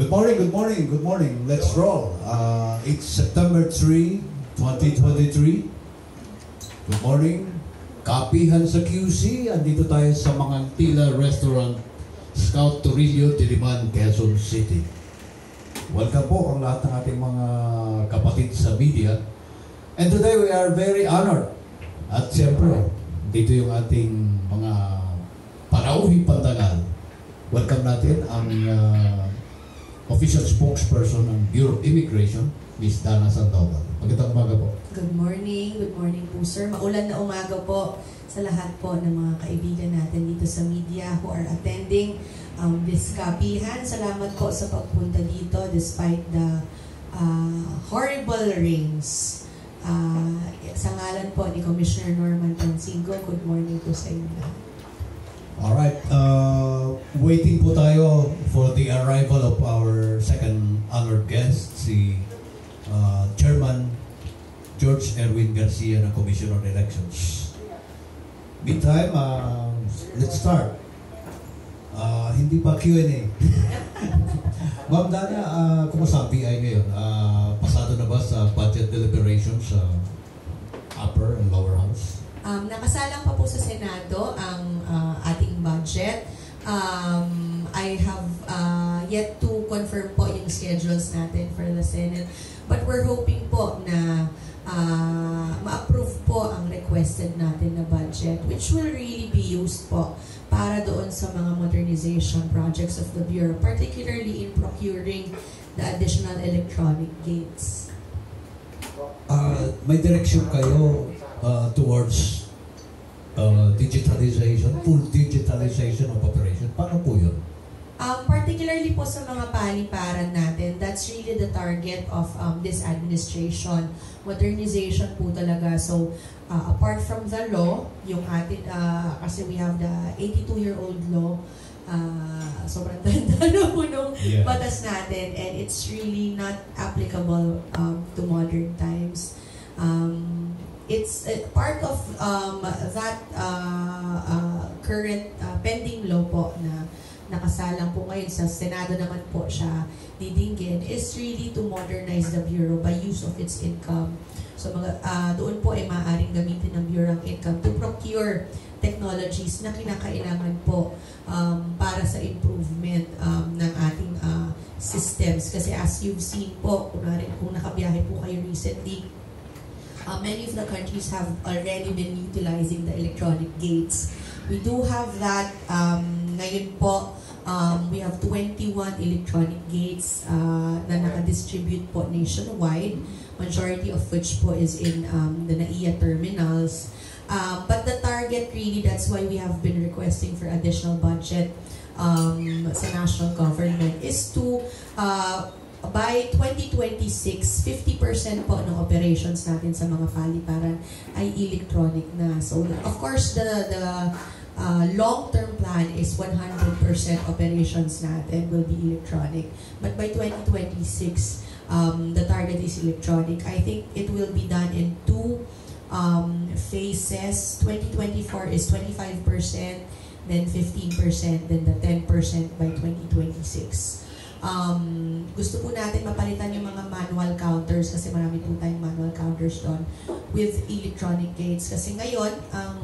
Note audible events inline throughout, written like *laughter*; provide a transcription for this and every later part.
Good morning, good morning, good morning. Let's roll. Uh, it's September 3, 2023. Good morning. Kapihan sa QC. Andito tayo sa Mangantila Restaurant, Scout Torillo, Diliman, Quezon City. Welcome po ang lahat ng ating mga kapatid sa media. And today we are very honored. At siyempre, dito yung ating mga panauhing pantangal. Welcome natin ang uh, official spokesperson ng Bureau of Immigration, Ms. Dana Sandoval. Magandang umaga po. Good morning. Good morning po, sir. Maulan na umaga po sa lahat po ng mga kaibigan natin dito sa media who are attending um, this kapihan. Salamat po sa pagpunta dito despite the uh, horrible rains. Uh, sa ngalan po ni Commissioner Norman Pansigo, good morning po sa inyo. Alright, uh, waiting po tayo for the arrival of our second honored guest, si uh, Chairman George Erwin Garcia ng Commission on Elections. Meantime, uh, let's start. Uh, hindi pa Q&A. *laughs* Ma'am Dana, uh, kumusta ang BI ngayon? Uh, pasado na ba sa budget deliberations sa upper and lower house? Um, nakasalang pa po sa Senado ang uh, ating budget. Um, I have uh, yet to confirm po yung schedules natin for the Senate. But we're hoping po na uh, ma-approve po ang requested natin na budget which will really be used po para doon sa mga modernization projects of the Bureau, particularly in procuring the additional electronic gates. Uh, may direction kayo uh, towards uh, digitalization, full digitalization of operation. Paano po yun? Um, particularly po sa mga paliparan natin, that's really the target of um, this administration. Modernization po talaga. So, uh, apart from the law, yung atin, uh, kasi we have the 82-year-old law, uh, sobrang *laughs* tanda po nung Yeah. batas natin and it's really not applicable um, to modern times. Um, it's uh, part of um, that uh, uh, current uh, pending law po na nakasalang po ngayon sa Senado naman po siya didinggin is really to modernize the Bureau by use of its income. So mga, uh, doon po ay maaaring gamitin ng Bureau ang income to procure technologies na kinakailangan po um, para sa improvement um, ng ating uh, systems. Kasi as you've seen po, kunwari kung nakabiyahe po kayo recently, uh, many of the countries have already been utilizing the electronic gates. We do have that um, ngayon po. Um, we have 21 electronic gates uh, na naka-distribute po nationwide, majority of which po is in um, the NAIA terminals. Um, but the target really, that's why we have been requesting for additional budget um, sa national government is to uh, by 2026, 50% po ng operations natin sa mga paliparan ay electronic na. So, of course, the, the uh, long-term plan is 100% operations natin will be electronic. But by 2026, um, the target is electronic. I think it will be done in two um, phases. 2024 is 25%, then 15%, then the 10% by 2026. Um, gusto po natin mapalitan yung mga manual counters kasi marami po tayong manual counters doon with electronic gates. Kasi ngayon, ang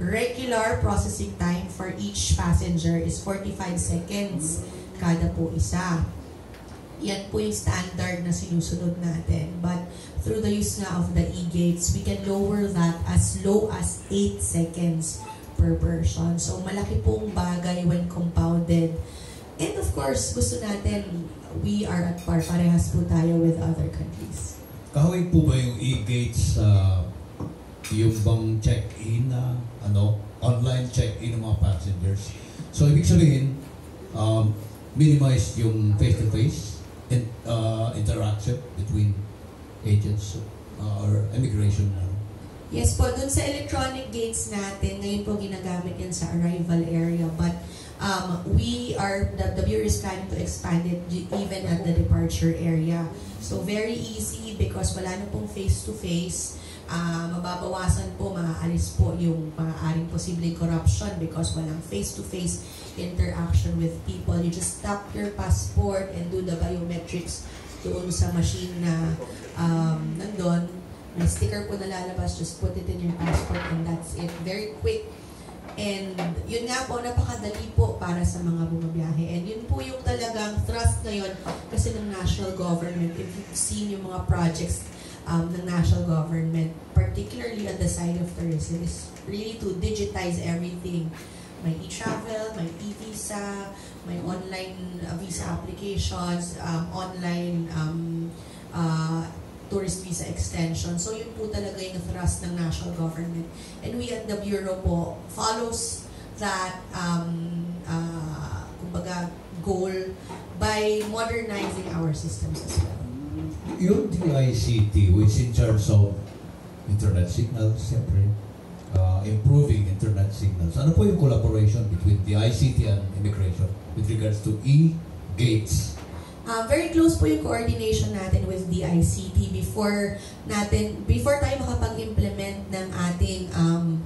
regular processing time for each passenger is 45 seconds kada po isa. Yan po yung standard na sinusunod natin. But through the use nga of the e-gates, we can lower that as low as 8 seconds per person. So malaki pong bagay when compounded. And of course, gusto natin, we are at par, parehas po tayo with other countries. Kahawig po ba yung e-gates sa yung bang check-in na ano, online check-in ng mga passengers? So, ibig sabihin, um, minimize yung face-to-face in, uh, interaction between agents uh, or immigration. Uh, Yes po, dun sa electronic gates natin, ngayon po ginagamit yan sa arrival area. But um, we are, the, the Bureau is planning to expand it even at the departure area. So very easy because wala na pong face-to-face. ah, mababawasan po, maaalis po yung maaaring posibleng corruption because walang face-to-face interaction with people. You just tap your passport and do the biometrics doon sa machine na um, nandun. May sticker po na lalabas, just put it in your passport and that's it. Very quick. And yun nga po, napakadali po para sa mga bumabiyahe. And yun po yung talagang thrust ngayon kasi ng national government. If you've seen yung mga projects um, ng national government, particularly on the side of tourism, is really to digitize everything. May e-travel, may e-visa, may online uh, visa applications, um, online um, uh, tourist visa extension. So yun po talaga yung thrust ng national government. And we at the Bureau po follows that um, uh, kumbaga goal by modernizing our systems as well. Yung DICT, which in charge of internet signals, siyempre, uh, improving internet signals. Ano po yung collaboration between the ICT and immigration with regards to e-gates? Uh, very close po yung coordination natin with DICT before natin, before tayo makapag-implement ng ating um,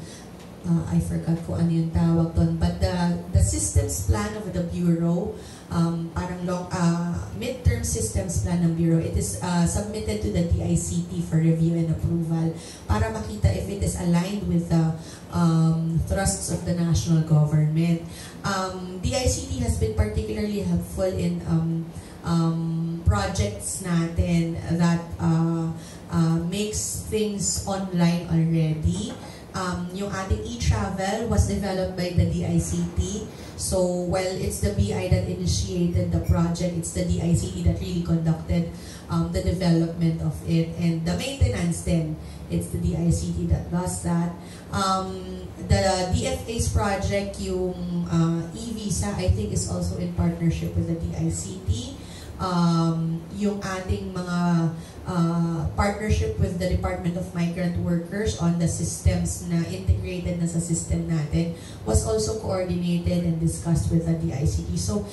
uh, I forgot ko ano yung tawag doon, but the the systems plan of the Bureau, um, parang long, uh, midterm systems plan ng Bureau, it is uh, submitted to the DICT for review and approval para makita if it is aligned with the um, thrusts of the national government. Um, DICT has been particularly helpful in um, um, projects natin that uh, uh, makes things online already. Um, yung ating e-travel was developed by the DICT. So, while it's the BI that initiated the project, it's the DICT that really conducted um, the development of it. And the maintenance then, it's the DICT that does that. Um, the DFA's project, yung uh, e-visa, I think is also in partnership with the DICT um, yung ating mga uh, partnership with the Department of Migrant Workers on the systems na integrated na sa system natin was also coordinated and discussed with the DICT. So,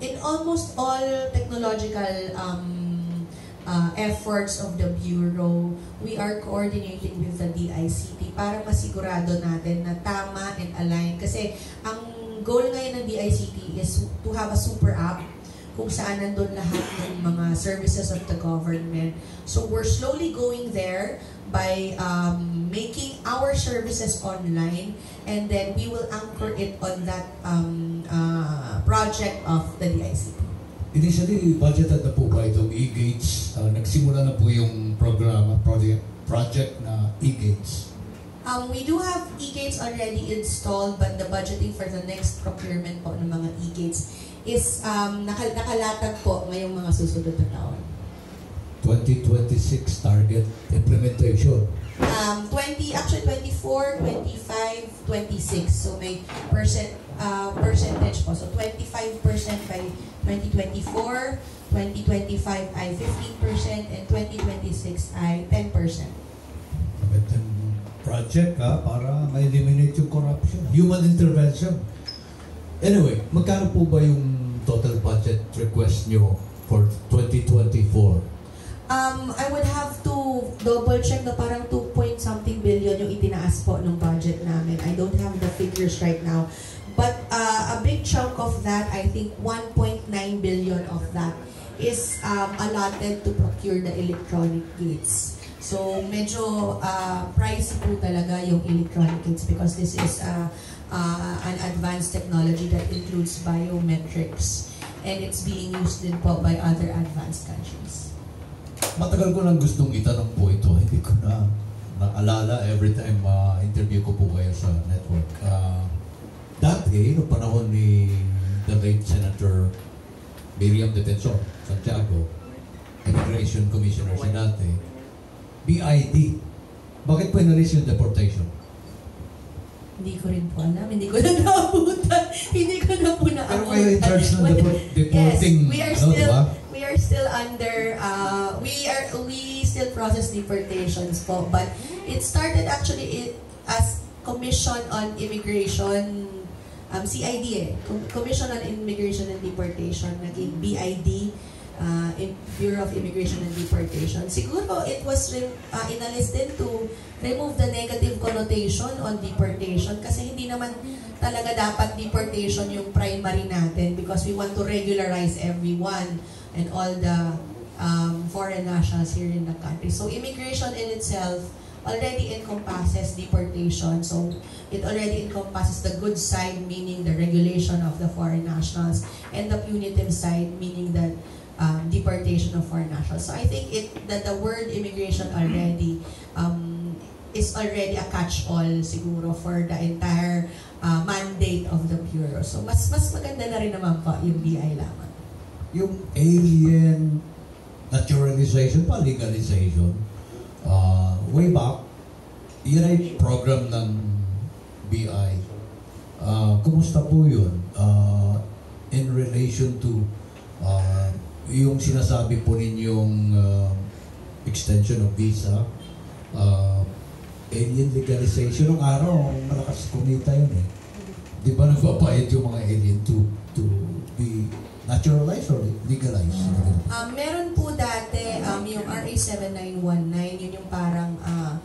in almost all technological um, uh, efforts of the Bureau, we are coordinating with the DICT para masigurado natin na tama and aligned. Kasi ang goal ngayon ng DICT is to have a super app kung saan nandun lahat ng mga services of the government. So we're slowly going there by um, making our services online and then we will anchor it on that um, uh, project of the DICT. Initially, budgeted na po ba itong e-gates? Uh, nagsimula na po yung programa, project, project na e-gates. Um, we do have e-gates already installed but the budgeting for the next procurement po ng mga e-gates is um, nakal nakalatag po ngayong mga susunod na taon. 2026 target implementation. Um, 20, actually 24, 25, 26. So may percent, uh, percentage po. So 25% by 2024, 2025 ay 15%, and 2026 ay 10%. Magandang project ha, para ma-eliminate yung corruption. Human intervention. Anyway, magkano po ba yung total budget request nyo for 2024? Um, I would have to double check na parang 2 point something billion yung itinaas po ng budget namin. I don't have the figures right now. But uh, a big chunk of that, I think 1.9 billion of that is um, allotted to procure the electronic gates. So medyo uh, pricey po talaga yung electronic gates because this is uh, uh, an advanced technology that includes biometrics and it's being used din po by other advanced countries. Matagal ko nang gustong itanong po ito. Hindi ko na naalala every time ma-interview ko po kayo sa network. Uh, dati, no panahon ni the late Senator Miriam Defensor Santiago, Immigration Commissioner si dati, BID. Bakit po inalis yung deportation? Hindi ko rin po alam. Hindi ko *laughs* na naabutan. Hindi ko na po naabutan. Pero kayo in charge ng deport- deporting, yes, we are ano, still, diba? we are still under, uh, we are, we still process deportations po. But it started actually it, as Commission on Immigration, um, CID eh. Com- Commission on Immigration and Deportation, naging BID. Uh, in Bureau of Immigration and Deportation. Siguro it was uh, inalis din to remove the negative connotation on deportation kasi hindi naman talaga dapat deportation yung primary natin because we want to regularize everyone and all the um, foreign nationals here in the country. So immigration in itself already encompasses deportation. So it already encompasses the good side, meaning the regulation of the foreign nationals, and the punitive side, meaning that um, deportation of foreign nationals. So I think it that the word immigration already um, is already a catch-all siguro for the entire uh, mandate of the Bureau. So mas mas maganda na rin naman po yung BI lamang. Yung alien naturalization pa, legalization, uh, way back, yun ay program ng BI. Uh, kumusta po yun? Uh, in relation to uh, yung sinasabi po ninyong uh, extension of visa, uh, alien legalization ng araw, malakas kumita yun eh. Di ba nagpapayad yung mga alien to to be naturalized or legalized? Um, meron po dati um, yung RA 7919, yun yung parang uh,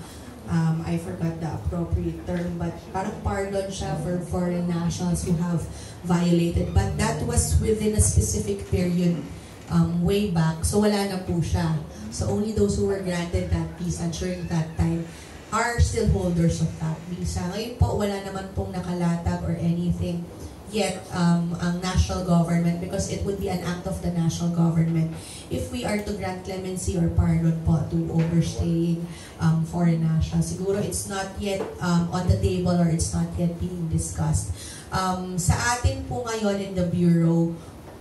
um, I forgot the appropriate term, but parang pardon siya for foreign nationals who have violated. But that was within a specific period um, way back, so wala na po siya. So only those who were granted that visa during that time are still holders of that visa. Ngayon po, wala naman pong nakalatag or anything yet um, ang national government because it would be an act of the national government if we are to grant clemency or pardon po to overstaying um, foreign nationals. Siguro it's not yet um, on the table or it's not yet being discussed. Um, sa atin po ngayon in the Bureau,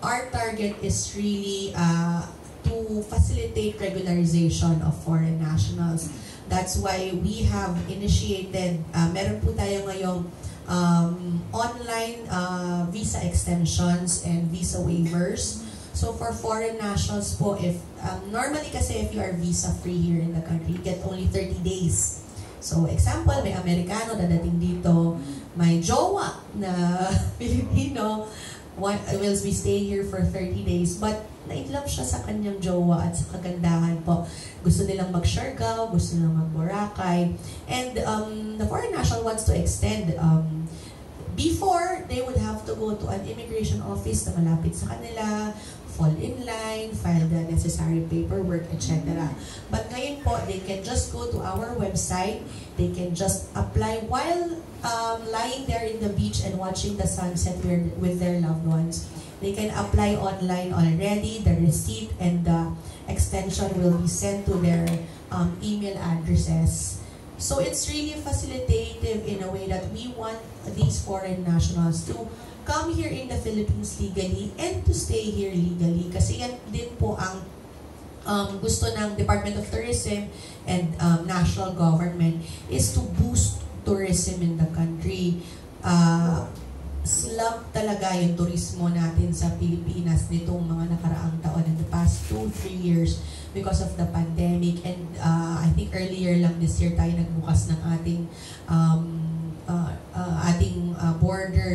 our target is really uh, to facilitate regularization of foreign nationals. That's why we have initiated, uh, meron po tayo ngayong um, online uh, visa extensions and visa waivers. So for foreign nationals po, if um, normally kasi if you are visa free here in the country, you get only 30 days. So example, may Amerikano dadating dito, may jowa na *laughs* Filipino, one, will be staying here for 30 days, but na-inlove siya sa kanyang jowa at sa kagandahan po. Gusto nilang mag-Siargao, gusto nilang mag-Boracay. And um, the foreign national wants to extend. Um, before, they would have to go to an immigration office na malapit sa kanila, fall in line, file the necessary paperwork, etc. But ngayon po, they can just go to our website, they can just apply while um, lying there in the beach and watching the sunset with, their loved ones. They can apply online already, the receipt and the extension will be sent to their um, email addresses. So it's really facilitative in a way that we want these foreign nationals to come here in the Philippines legally and to stay here legally. Kasi yan din po ang um, gusto ng Department of Tourism and um, national government is to boost tourism in the country. Uh, slump talaga yung turismo natin sa Pilipinas nitong mga nakaraang taon in the past 2-3 years because of the pandemic and uh, I think earlier lang this year tayo nagbukas ng ating um,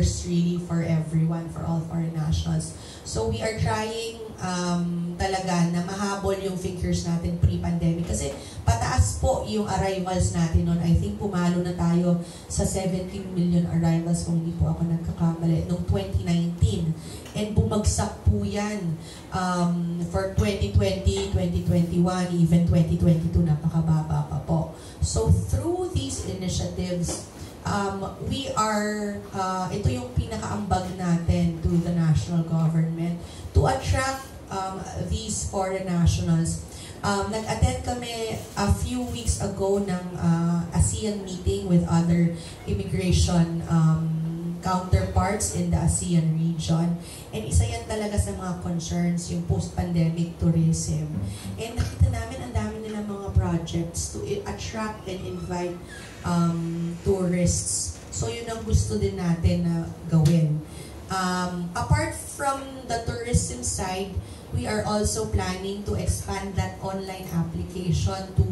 borders really for everyone, for all foreign nationals. So we are trying um, talaga na mahabol yung figures natin pre-pandemic kasi pataas po yung arrivals natin noon. I think pumalo na tayo sa 17 million arrivals kung hindi po ako nagkakamali noong 2019. And bumagsak po yan um, for 2020, 2021, even 2022, napakababa pa po. So through these initiatives, um, we are, uh, ito yung pinakaambag natin to the national government to attract um, these foreign nationals. Um, nag-attend kami a few weeks ago ng uh, ASEAN meeting with other immigration um, counterparts in the ASEAN region. And isa yan talaga sa mga concerns, yung post-pandemic tourism. And nakita namin ang dami nila mga projects to attract and invite um, tourists. So yun ang gusto din natin na gawin. Um, apart from the tourism side, we are also planning to expand that online application to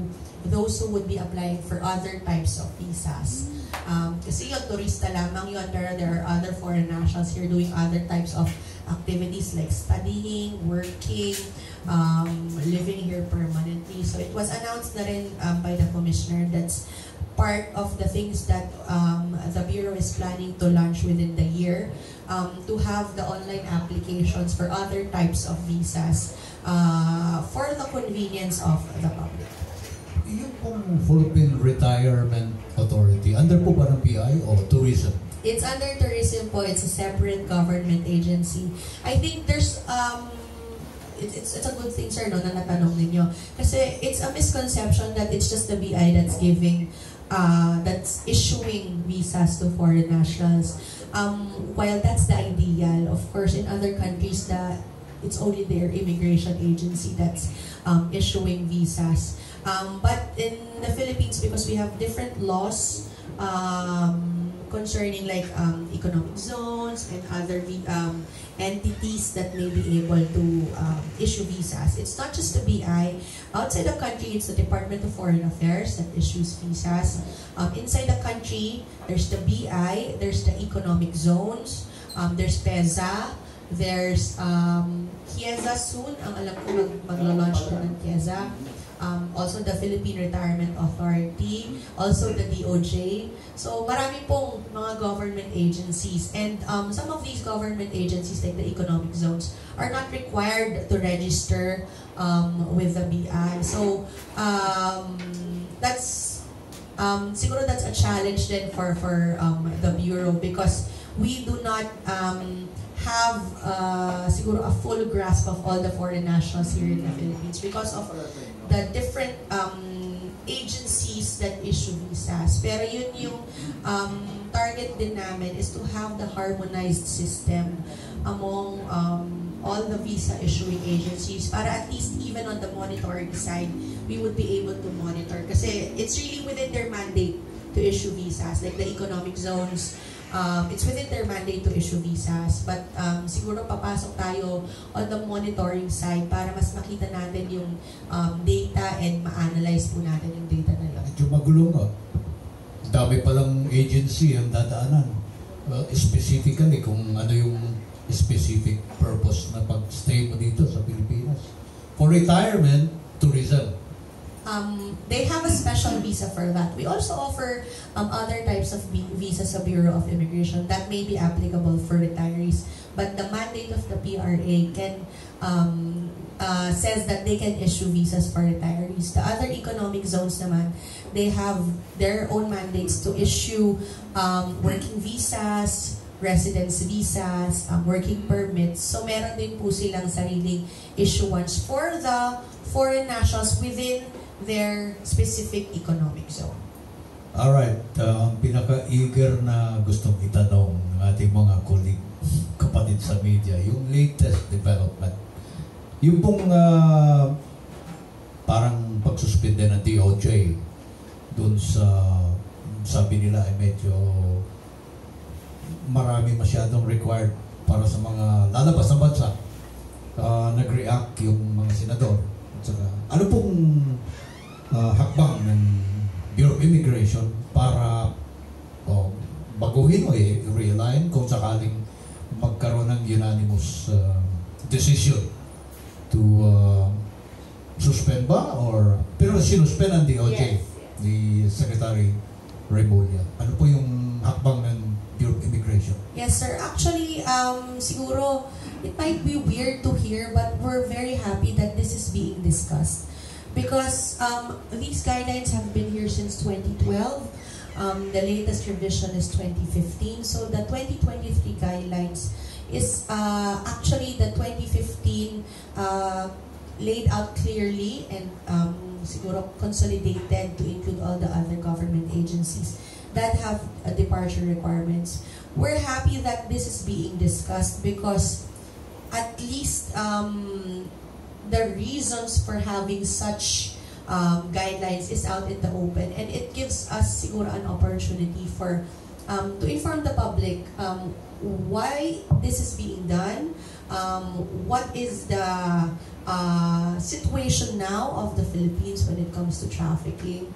those who would be applying for other types of visas. Um, kasi yung turista lamang yun, pero there are other foreign nationals here doing other types of activities like studying, working, um, living here permanently. So it was announced na rin um, by the commissioner that's part of the things that um, the Bureau is planning to launch within the year um, to have the online applications for other types of visas uh, for the convenience of the public. Yung pong Philippine Retirement Authority, under po ba ng PI o tourism? It's under tourism po. It's a separate government agency. I think there's um it, it's it's a good thing sir no na natanong ninyo kasi it's a misconception that it's just the BI that's giving uh that's issuing visas to foreign nationals. Um while that's the ideal, of course in other countries that it's only their immigration agency that's um, issuing visas. Um, but in the Philippines, because we have different laws um, concerning like um, economic zones and other um, entities that may be able to um, issue visas. It's not just the BI. Outside the country, it's the Department of Foreign Affairs that issues visas. Um, inside the country, there's the BI, there's the economic zones, um, there's PEZA, there's um, Kieza soon. Ang alam ko mag maglo-launch na ng Kieza. Um, also the Philippine Retirement Authority, also the DOJ. So marami pong mga government agencies and um, some of these government agencies like the economic zones are not required to register um, with the BI. So um, that's um, siguro that's a challenge then for for um, the bureau because we do not um, have uh, siguro a full grasp of all the foreign nationals here in the Philippines because of the different um, agencies that issue visas. Pero yun yung um, target din namin is to have the harmonized system among um, all the visa issuing agencies para at least even on the monitoring side, we would be able to monitor. Kasi it's really within their mandate to issue visas, like the economic zones, um, it's within their mandate to issue visas. But um, siguro papasok tayo on the monitoring side para mas makita natin yung um, data and ma-analyze po natin yung data na yun. Medyo magulo nga. Dami palang agency ang dadaanan. Well, specifically kung ano yung specific purpose na pag-stay mo dito sa Pilipinas. For retirement, tourism. Um, they have a special visa for that. We also offer um, other types of vi- visas sa Bureau of Immigration that may be applicable for retirees. But the mandate of the PRA can um, uh, says that they can issue visas for retirees. The other economic zones naman, they have their own mandates to issue um, working visas, residence visas, um, working permits. So meron din po silang sariling issuance for the foreign nationals within their specific economic zone. Alright, uh, ang pinaka-eager na gustong itanong ng ating mga colleague, kapatid sa media, yung latest development. Yung pong uh, parang pagsuspinde ng DOJ dun sa sabi nila ay medyo marami masyadong required para sa mga lalabas na bansa. Uh, nag-react yung mga senador. At saka, ano pong uh, hakbang ng Bureau of Immigration para oh, baguhin o i-realign kung sakaling magkaroon ng unanimous uh, decision to uh, suspend ba or pero sinuspend ang DOJ Yes, yes. ni Secretary Remulla. Ano po yung hakbang ng Bureau of Immigration? Yes, sir. Actually, um, siguro, it might be weird to hear, but we're very happy that this is being discussed. Because um, these guidelines have been here since 2012. Um, the latest revision is 2015. So the 2023 guidelines is uh, actually the 2015 uh, laid out clearly and um, consolidated to include all the other government agencies that have uh, departure requirements. We're happy that this is being discussed because at least um, the reasons for having such um, guidelines is out in the open. And it gives us siguro an opportunity for um, to inform the public um, why this is being done, um, what is the uh, situation now of the Philippines when it comes to trafficking,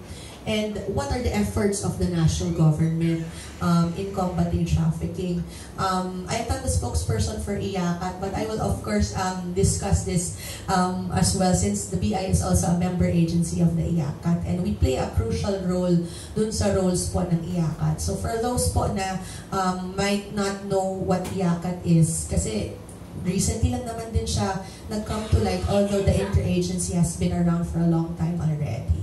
and what are the efforts of the national government um, in combating trafficking. Um, I am the spokesperson for IACAT, but I will of course um, discuss this um, as well since the BI is also a member agency of the IACAT and we play a crucial role dun sa roles po ng IACAT. So for those po na um, might not know what IACAT is, kasi recently lang naman din siya nag-come to light although the interagency has been around for a long time already.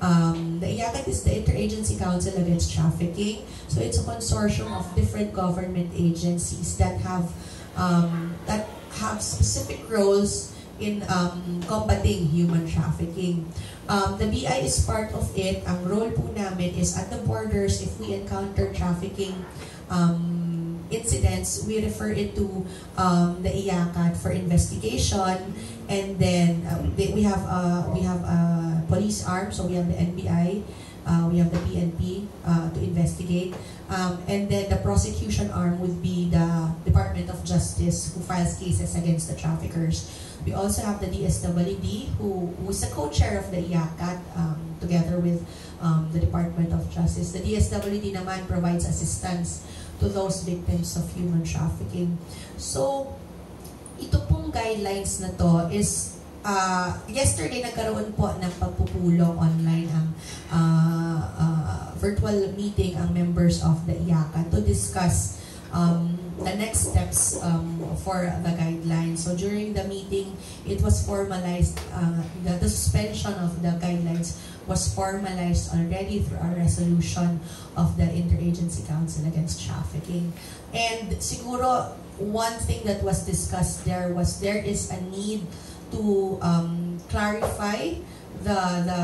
Um, the IACAT is the Interagency Council Against Trafficking. So it's a consortium of different government agencies that have um, that have specific roles in um, combating human trafficking. Um, the BI is part of it. Ang role po namin is at the borders, if we encounter trafficking um, incidents, we refer it to um, the IACAT for investigation. And then uh, they, we have uh, we have a police arm, so we have the NBI, uh, we have the PNP uh, to investigate. Um, and then the prosecution arm would be the Department of Justice who files cases against the traffickers. We also have the DSWD who who's the co-chair of the IACAT um, together with um, the Department of Justice. The DSWD naman provides assistance to those victims of human trafficking. So, ito pong guidelines na to is uh, yesterday nagkaroon po ng pagpupulong online ang uh, uh, virtual meeting ang members of the IACA to discuss um, the next steps um, for the guidelines. So during the meeting, it was formalized, uh, the, the suspension of the guidelines was formalized already through a resolution of the Interagency Council Against Trafficking. And siguro, one thing that was discussed there was there is a need to um, clarify the the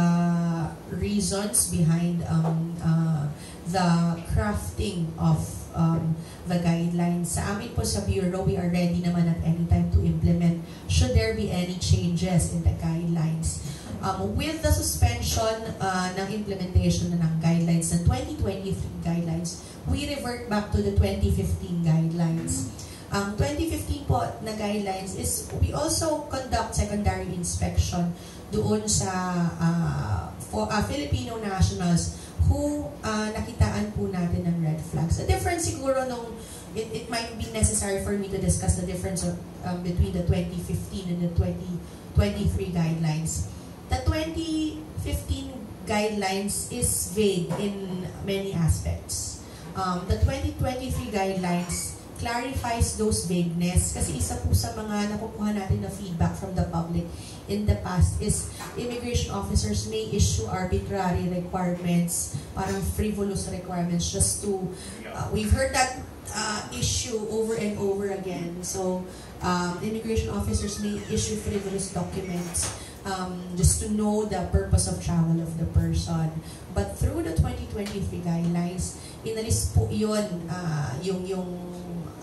reasons behind um, uh, the crafting of um, the guidelines. Sa amin po sa Bureau, we are ready naman at any time to implement should there be any changes in the guidelines. Um, with the suspension uh, ng implementation ng guidelines, ng 2023 guidelines, we revert back to the 2015 guidelines. Ang um, 2015 po na guidelines is we also conduct secondary inspection doon sa uh, for, uh, Filipino nationals who uh, nakitaan po natin ng red flags. The difference siguro nung it, it might be necessary for me to discuss the difference of, um, between the 2015 and the 2023 guidelines. The 2015 guidelines is vague in many aspects. Um, the 2023 guidelines clarifies those vagueness. Kasi isa po sa mga nakukuha natin na feedback from the public in the past is immigration officers may issue arbitrary requirements, parang frivolous requirements just to, uh, we've heard that uh, issue over and over again. So, um, immigration officers may issue frivolous documents um, just to know the purpose of travel of the person. But through the 2023 guidelines, inalis po yun, uh, yung, yung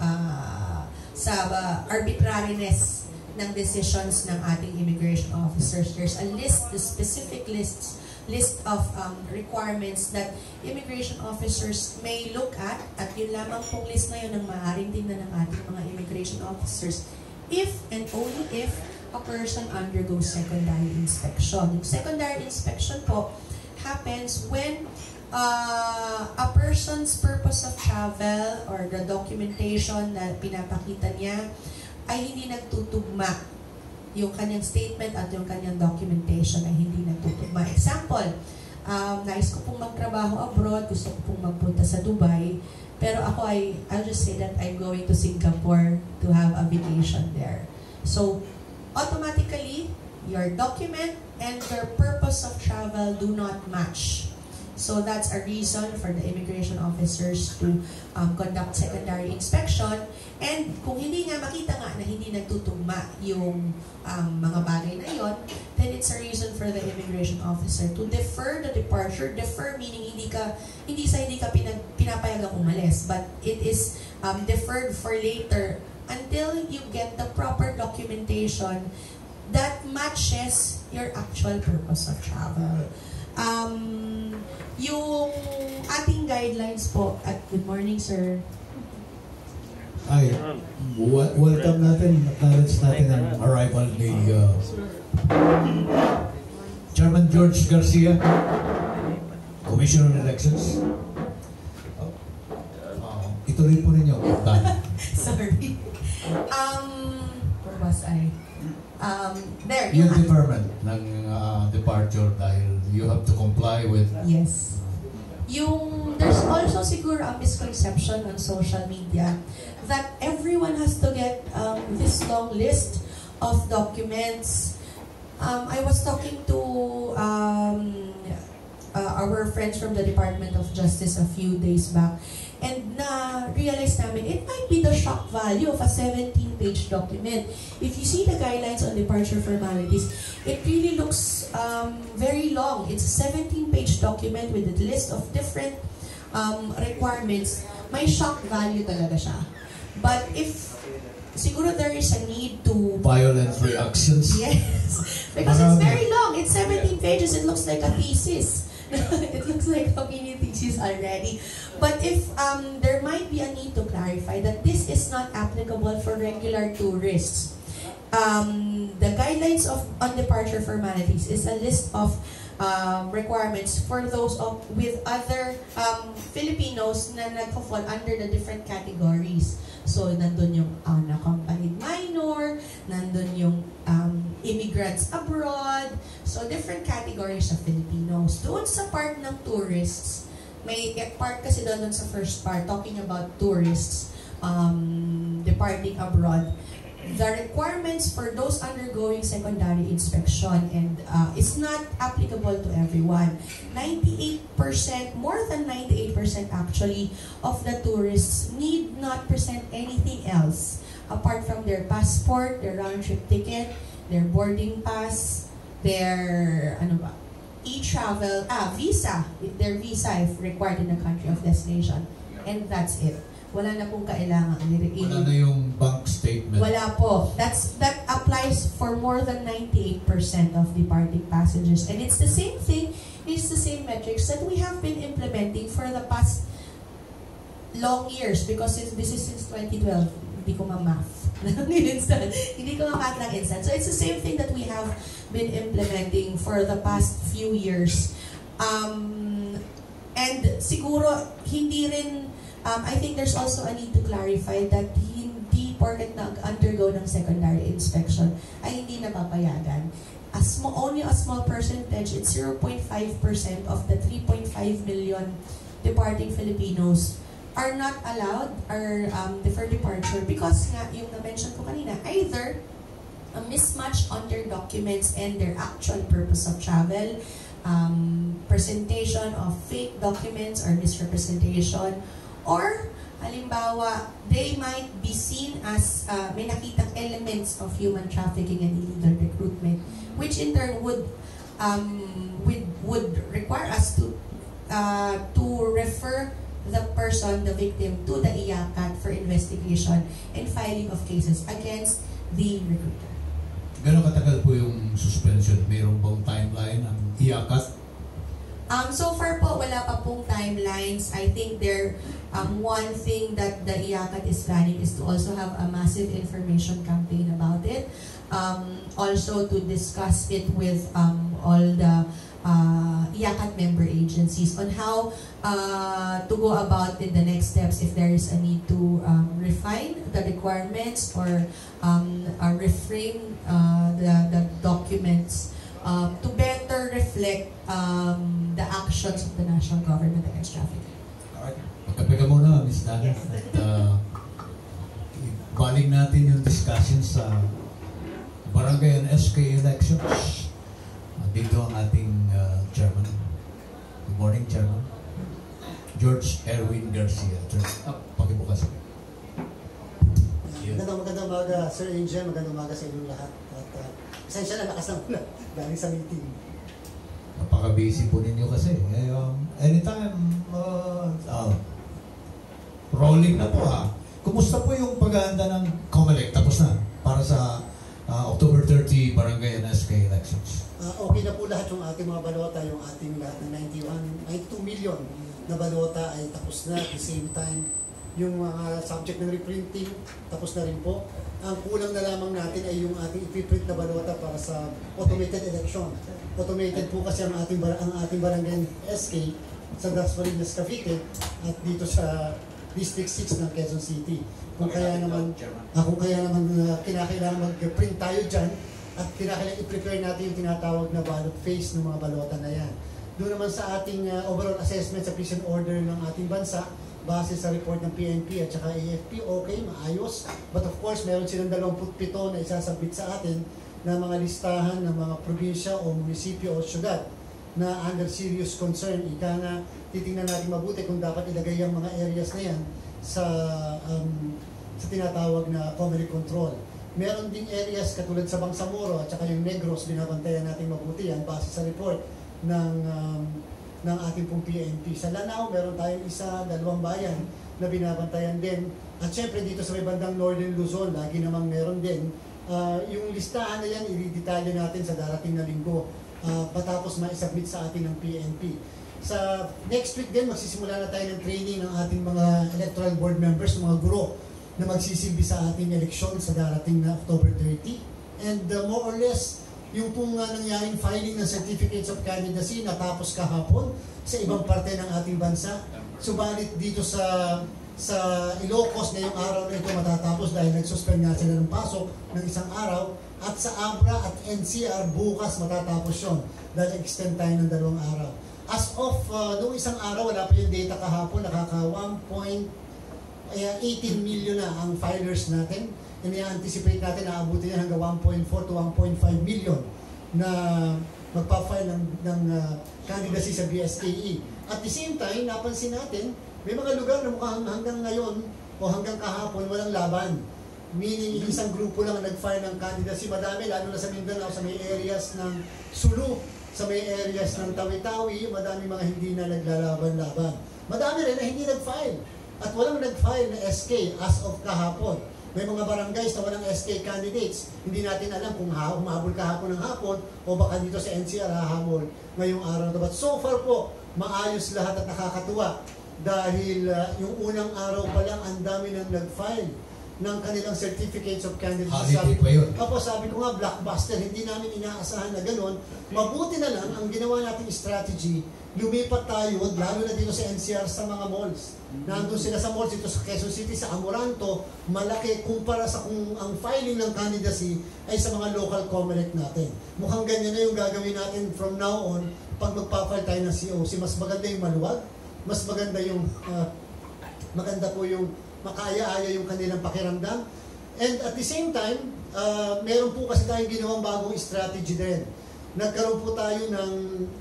uh, sa uh, arbitrariness ng decisions ng ating immigration officers. There's a list, the specific lists, list of um, requirements that immigration officers may look at at yun lamang pong list na yun ang maaaring tingnan ng ating mga immigration officers if and only if a person undergoes secondary inspection. Secondary inspection po happens when uh, a person's purpose of travel or the documentation na pinapakita niya ay hindi nagtutugma yung kanyang statement at yung kanyang documentation ay hindi nagtutugma. Example, um, nais ko pong magtrabaho abroad, gusto ko pong magpunta sa Dubai, pero ako ay, I'll just say that I'm going to Singapore to have a vacation there. So, automatically, your document and your purpose of travel do not match. So that's a reason for the immigration officers to um, conduct secondary inspection. And kung hindi nga makita nga na hindi nagtutugma yung um, mga bagay na yon, then it's a reason for the immigration officer to defer the departure. Defer meaning hindi ka hindi sa hindi ka pinag, pinapayagang umalis, but it is um, deferred for later until you get the proper documentation that matches your actual purpose of travel. Um, yung ating guidelines po, at good morning sir. Ay, welcome natin, acknowledge natin ang arrival ni uh, Chairman George Garcia. Commission on Elections. Uh, ituloy po ninyo. *laughs* Sorry. Um, where was I? Um, there. Yung yung- deferment ng uh, departure dahil you have to comply with Yes. Yung, there's also siguro a misconception on social media that everyone has to get um, this long list of documents. Um, I was talking to um, uh, our friends from the Department of Justice a few days back and na-realize namin it might be the shock value of a 17-page document. If you see the guidelines on departure formalities, it really looks um, very long. It's a 17-page document with a list of different um, requirements. May shock value talaga siya. But if siguro there is a need to violent reactions. *laughs* Yes. Because it's very long. It's 17 pages. It looks like a thesis. *laughs* it looks like mini thesis already. But if um, there might be a need to clarify that this is not applicable for regular tourists. Um, the guidelines of on departure formalities is a list of um, requirements for those of with other um, Filipinos na nagpo-fall under the different categories. So, nandun yung unaccompanied minor, nandun yung um, immigrants abroad. So, different categories of Filipinos. Doon sa part ng tourists, may eh, part kasi doon dun sa first part, talking about tourists um, departing abroad. The requirements for those undergoing secondary inspection and uh, it's not applicable to everyone. 98%, more than 98% actually, of the tourists need not present anything else apart from their passport, their round-trip ticket, their boarding pass, their ano ba, e-travel, ah, visa, their visa if required in the country of destination. And that's it. Wala na pong kailangan. Wala na yung bank statement. Wala po. That's that applies for more than 98% of departing passengers. And it's the same thing, it's the same metrics that we have been implementing for the past long years because since this is since 2012. *laughs* Hindi ko ma-math ng instant. Hindi ko ma-math ng instant. So it's the same thing that we have been implementing for the past few years. Um, and siguro, hindi rin um, I think there's also a need to clarify that hindi porket nag-undergo ng secondary inspection ay hindi napapayagan. A small, only a small percentage, it's 0.5% of the 3.5 million departing Filipinos are not allowed or um, defer departure because nga, yung na-mention ko kanina, either a mismatch on their documents and their actual purpose of travel, um, presentation of fake documents or misrepresentation, or halimbawa, they might be seen as uh, may nakitang elements of human trafficking and illegal recruitment, which in turn would um, would, would require us to uh, to refer the person, the victim, to the IACAT for investigation and filing of cases against the recruiter. Gano'ng katagal po yung suspension? Mayroong bang timeline ang iyakat? Um, so far po, wala pa pong timelines. I think there, um, one thing that the IACAT is planning is to also have a massive information campaign about it. Um, also to discuss it with um, all the uh, IACAT member agencies on how uh, to go about in the next steps if there is a need to um, refine the requirements or um, uh, reframe uh, the, the documents um, to better reflect um, the actions of the national government against trafficking. Alright. Magkape ka muna, Ms. Dana. Yes. At uh, baling natin yung discussion sa barangay and SK elections. Uh, dito ang ating uh, chairman. Good morning, chairman. George Erwin Garcia. Uh, pakibukas. Yun. Magandang magandang umaga, Sir Angel. Magandang umaga sa inyong lahat. At uh, pasensya na, lakas ng ulan. Galing sa meeting. Napaka-busy po ninyo kasi. Eh, um, anytime, uh, uh, rolling na po ha. Kumusta po yung paghahanda ng COMELEC? Tapos na para sa uh, October 30 Barangay and SK elections. Uh, okay na po lahat yung ating mga balota, yung ating lahat ng 91, 92 million na balota ay tapos na at the same time yung mga subject ng reprinting tapos na rin po. Ang kulang na lamang natin ay yung ating ipiprint na balota para sa automated election. Automated po kasi ang ating bar- ang ating barangay SK sa Dasmariñas, Cavite at dito sa District 6 ng Quezon City. Kung kaya naman Ah, kung kaya naman uh, kinakailangan mag-print tayo dyan at kinakailangan i-prepare natin yung tinatawag na ballot face ng mga balota na yan. Doon naman sa ating uh, overall assessment sa prison order ng ating bansa, base sa report ng PNP at saka AFP, okay, maayos. But of course, meron silang 27 na isasabit sa atin na mga listahan ng mga probinsya o munisipyo o syudad na under serious concern. Ika nga, titingnan natin mabuti kung dapat ilagay ang mga areas na yan sa um, sa tinatawag na comedy control. Meron ding areas katulad sa Bangsamoro at saka yung Negros, binabantayan natin mabuti yan base sa report ng um, ng ating pong PNP. Sa Lanao, meron tayong isa, dalawang bayan na binabantayan din. At syempre dito sa may bandang Northern Luzon, lagi namang meron din. Uh, yung listahan na yan, i-detalye natin sa darating na linggo uh, patapos ma-submit sa atin ng PNP. Sa next week din, magsisimula na tayo ng training ng ating mga electoral board members, mga guro na magsisilbi sa ating eleksyon sa darating na October 30. And uh, more or less, yung pong uh, nangyaring filing ng certificates of candidacy natapos kahapon sa ibang parte ng ating bansa. Subalit dito sa sa Ilocos ngayong araw na ito matatapos dahil nagsuspend nga sila ng pasok ng isang araw at sa Abra at NCR bukas matatapos yon dahil extend tayo ng dalawang araw. As of uh, noong isang araw, wala pa yung data kahapon, nakaka 1. 18 million na ang filers natin. And i-anticipate natin na abutin yan hanggang 1.4 to 1.5 million na magpa-file ng, ng uh, candidacy sa BSKE. At the same time, napansin natin, may mga lugar na mukhang hanggang ngayon o hanggang kahapon walang laban. Meaning, isang grupo lang ang nag-file ng candidacy. Madami, lalo na sa Mindanao, sa may areas ng Sulu, sa may areas ng Tawi-Tawi, madami mga hindi na naglalaban-laban. Madami rin na hindi nag-file. At walang nag-file na SK as of kahapon. May mga barangays na walang SK candidates. Hindi natin alam kung ha umabol kahapon ng hapon o baka dito sa NCR hahabol ngayong araw na But so far po, maayos lahat at nakakatuwa. Dahil uh, yung unang araw pa lang, ang dami nang nag-file ng kanilang certificates of candidacy. Holiday pa yun. Opo, sabi ko nga, blockbuster. Hindi namin inaasahan na ganun. Mabuti na lang, ang ginawa nating strategy, lumipat tayo, lalo na dito sa NCR, sa mga malls. Nandun sila sa malls dito sa Quezon City, sa Amoranto, malaki kumpara sa kung ang filing ng candidacy ay sa mga local Comelec natin. Mukhang ganyan na yung gagawin natin from now on pag magpa-file tayo ng COC. Mas maganda yung maluwag, mas maganda yung uh, maganda po yung makaya-aya yung kanilang pakiramdam. And at the same time, uh, meron po kasi tayong ginawang bagong strategy din. Nagkaroon po tayo ng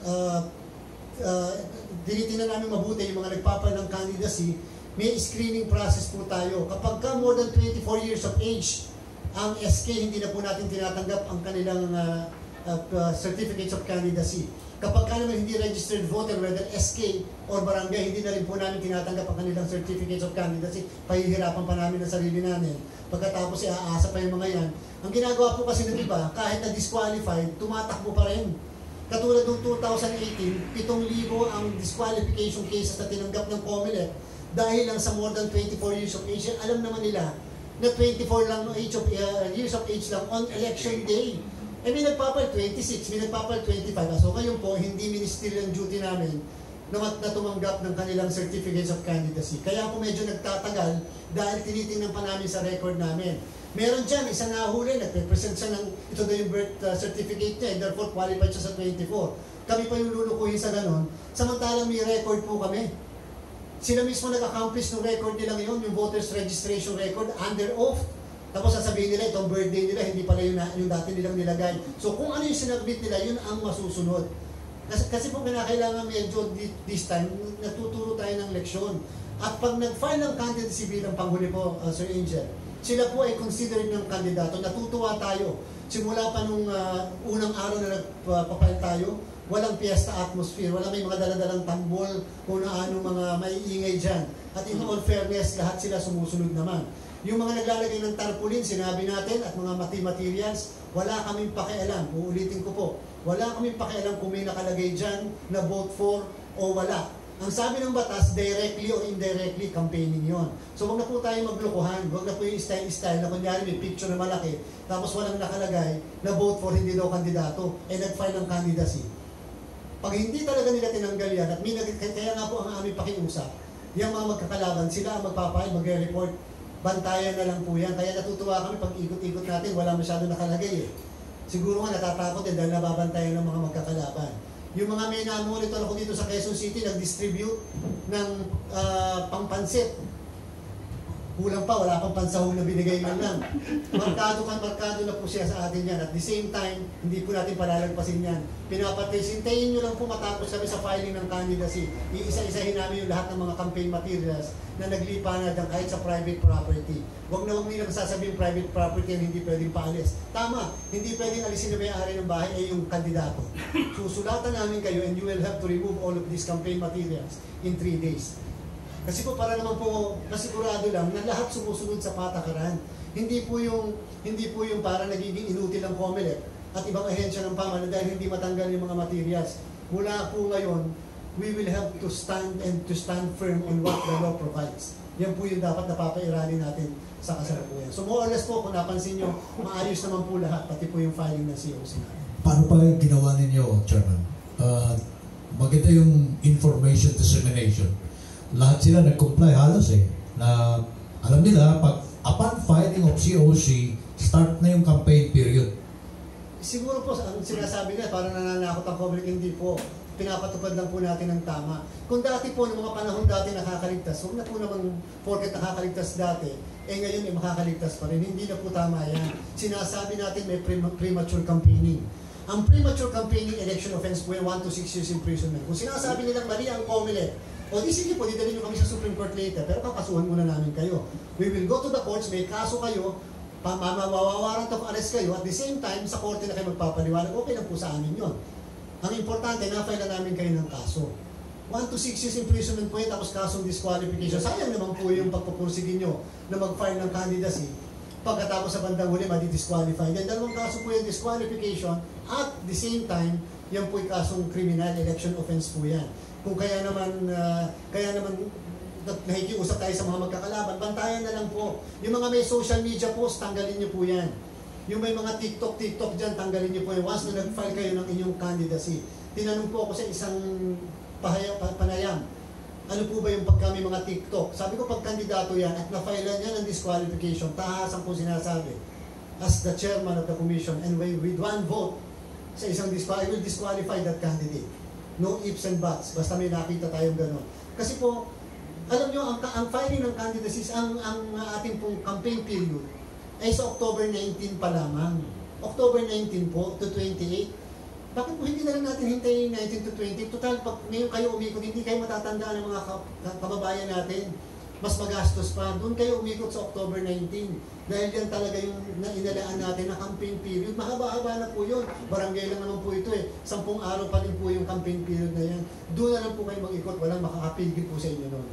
uh, uh, tinitingnan namin mabuti yung mga nagpapal ng candidacy, may screening process po tayo. Kapag ka more than 24 years of age, ang SK, hindi na po natin tinatanggap ang kanilang uh, uh, certificates of candidacy. Kapag ka naman hindi registered voter, whether SK or barangay, hindi na rin po namin tinatanggap ang kanilang certificates of candidacy. Pahihirapan pa namin ang sarili namin. Pagkatapos, iaasa pa yung mga yan. Ang ginagawa po kasi ng iba, kahit na disqualified, tumatakbo pa rin Katulad ng 2018, 7,000 ang disqualification cases na tinanggap ng COMELEC dahil lang sa more than 24 years of age. Alam naman nila na 24 lang age of, uh, years of age lang on election day. Eh may nagpapal 26, may nagpapal 25. So ngayon po, hindi ministerial duty namin na, na tumanggap ng kanilang certificates of candidacy. Kaya po medyo nagtatagal dahil tinitingnan pa namin sa record namin. Meron dyan, isang nahuli, nagpe-present siya ng, ito na yung birth uh, certificate niya, and therefore qualified siya sa 24. Kami pa yung lulukuhin sa ganon, samantalang may record po kami. Sila mismo nag-accomplish ng record nila ngayon, yung voters registration record, under oath. Tapos sasabihin nila, itong birthday nila, hindi pala yung, yung dati nilang nilagay. So kung ano yung sinabit nila, yun ang masusunod. Kasi, kasi po kinakailangan medyo this time, natuturo tayo ng leksyon. At pag nag-file ng candidacy bilang panghuli po, uh, Sir Angel, sila po ay considered ng kandidato. Natutuwa tayo. Simula pa nung uh, unang araw na nagpapapile tayo, walang fiesta atmosphere, wala may mga daladalang tambol kung ano mga maiingay dyan. At in all fairness, lahat sila sumusunod naman. Yung mga naglalagay ng tarpaulin, sinabi natin, at mga mati materials, wala kaming pakialam. Uulitin ko po, wala kaming pakialam kung may nakalagay dyan na vote for o wala. Ang sabi ng batas, directly or indirectly, campaigning yon. So wag na po tayo maglokohan. Wag na po yung style-style na kunyari may picture na malaki, tapos walang nakalagay na vote for hindi daw kandidato, eh nag-file ng candidacy. Pag hindi talaga nila tinanggal yan, at may, kaya nga po ang aming pakiusap, yung mga magkakalaban, sila ang magpapayag, magre-report, bantayan na lang po yan. Kaya natutuwa kami pag ikot-ikot natin, wala masyado nakalagay eh. Siguro nga natatakot din dahil nababantayan ng mga magkakalaban. Yung mga may na-monitor ako dito sa Quezon City, nag-distribute ng ah, pangpansit. Kulang pa, wala pang pansahog na binigay man lang. Markado kan markado na po siya sa atin yan. At the same time, hindi po natin palalagpasin yan. Pinapatay, sintayin nyo lang po matapos kami sa filing ng candidacy. Iisa-isahin namin yung lahat ng mga campaign materials na naglipanad ng kahit sa private property. Huwag na huwag nilang sasabihin private property ang hindi pwedeng paalis. Tama, hindi pwedeng alisin na may-ari ng bahay ay yung kandidato. Susulatan namin kayo and you will have to remove all of these campaign materials in three days. Kasi po para naman po nasigurado lang na lahat sumusunod sa patakaran. Hindi po yung hindi po yung para nagiging inutil ang COMELEC at ibang ahensya ng pamahalaan dahil hindi matanggal yung mga materials. Mula po ngayon, we will have to stand and to stand firm on what the law provides. Yan po yung dapat napapairali natin sa kasalukuyan. So more or less po, kung napansin nyo, maayos naman po lahat, pati po yung filing ng COC natin. Paano pa yung ginawa ninyo, Chairman? Uh, maganda yung information dissemination. Lahat sila nag-comply halos eh. Na alam nila, pag upon filing of COC, start na yung campaign period. Siguro po, ang sinasabi nila, parang nananakot ang public, hindi po. Pinapatupad lang po natin ng tama. Kung dati po, noong mga panahon dati nakakaligtas, huwag na po naman porket nakakaligtas dati, eh ngayon eh makakaligtas pa rin. Hindi na po tama yan. Sinasabi natin may prema- premature campaigning. Ang premature campaigning election offense po yung 1 to 6 years imprisonment. Kung sinasabi nilang mali ang COMELEC, o di sige po, didalhin nyo kami sa Supreme Court later, pero kakasuhan muna namin kayo. We will go to the courts, may kaso kayo, pamamawawaran of arrest kayo, at the same time, sa korte na kayo magpapaliwanag, okay lang po sa amin yon. Ang importante, na-file na namin kayo ng kaso. 1 to 6 years imprisonment po yun, tapos kasong disqualification. Sayang naman po yung pagpupursigin nyo na mag-file ng candidacy. Pagkatapos sa bandang huli, madi-disqualify. Then, dalawang kaso po yung disqualification at the same time, yan po yung kasong criminal election offense po yan. Kung kaya naman, ah, kaya naman na- nakikiusap tayo sa mga magkakalaban, bantayan na lang po. Yung mga may social media post, tanggalin niyo po yan. Yung may mga TikTok, TikTok dyan, tanggalin niyo po yan. Once na nag-file kayo ng inyong candidacy. Tinanong po ako sa isang pahaya, pa- panayam, ano po ba yung pagka may mga TikTok? Sabi ko, pag kandidato yan at na-file niya ng disqualification, tahasan po sinasabi as the chairman of the commission and with with one vote sa isang disqual, I will disqualify that candidate. No ifs and buts. Basta may nakita tayong gano'n. Kasi po, alam nyo, ang, ang filing ng candidacies, ang, ang ating pong campaign period ay sa October 19 pa lamang. October 19 po to 28. Bakit po hindi na lang natin hintayin 19 to 20? Total, pag ngayon kayo umikot, hindi kayo matatandaan ng mga ka- ka- kababayan natin. Mas magastos pa. Doon kayo umikot sa October 19. Dahil yan talaga yung na inalaan natin na campaign period. Mahaba-haba na po yun. Barangay lang naman po ito eh. Sampung araw pa din po yung campaign period na yan. Doon na lang po kayo mag-ikot. Walang makakapigil po sa inyo noon.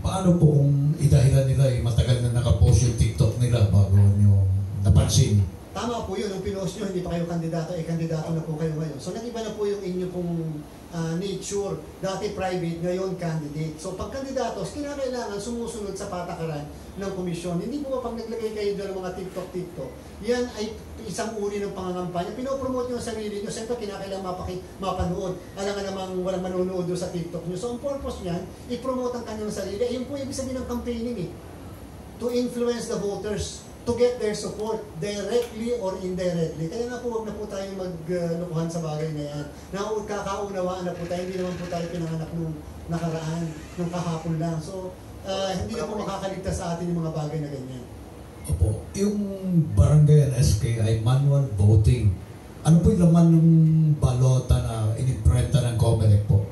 Paano po kung idahilan nila eh, matagal na nakapost yung TikTok nila bago nyo napansin? Tama po yun, nung pinost nyo, hindi pa kayo kandidato, eh kandidato na po kayo ngayon. So nag-iba na po yung inyo pong ah, nature. Dati private, ngayon candidate. So pag kandidato, kinakailangan sumusunod sa patakaran ng komisyon. Hindi po pag naglagay kayo doon ng mga TikTok-TikTok, yan ay isang uri ng pangangampanya. Pinopromote nyo ang sarili nyo, siyempre kinakailangan mapaki, mapanood. Alam nga namang walang manonood doon sa TikTok nyo. So ang purpose niyan, i-promote ang kanyang sarili. Ayun po ibig sabihin ng campaigning eh. To influence the voters to get their support directly or indirectly. Kaya nga po, huwag na po tayong maglukuhan sa bagay na yan. Nakau- Kakaunawaan na po tayo, hindi naman po tayo pinanganak nung nakaraan, nung kahapon lang. So, ah, hindi na po makakaligtas sa atin yung mga bagay na ganyan. Opo, yung barangay and SK ay manual voting. Ano po yung laman ng balota na iniprenta ng COMELEC po?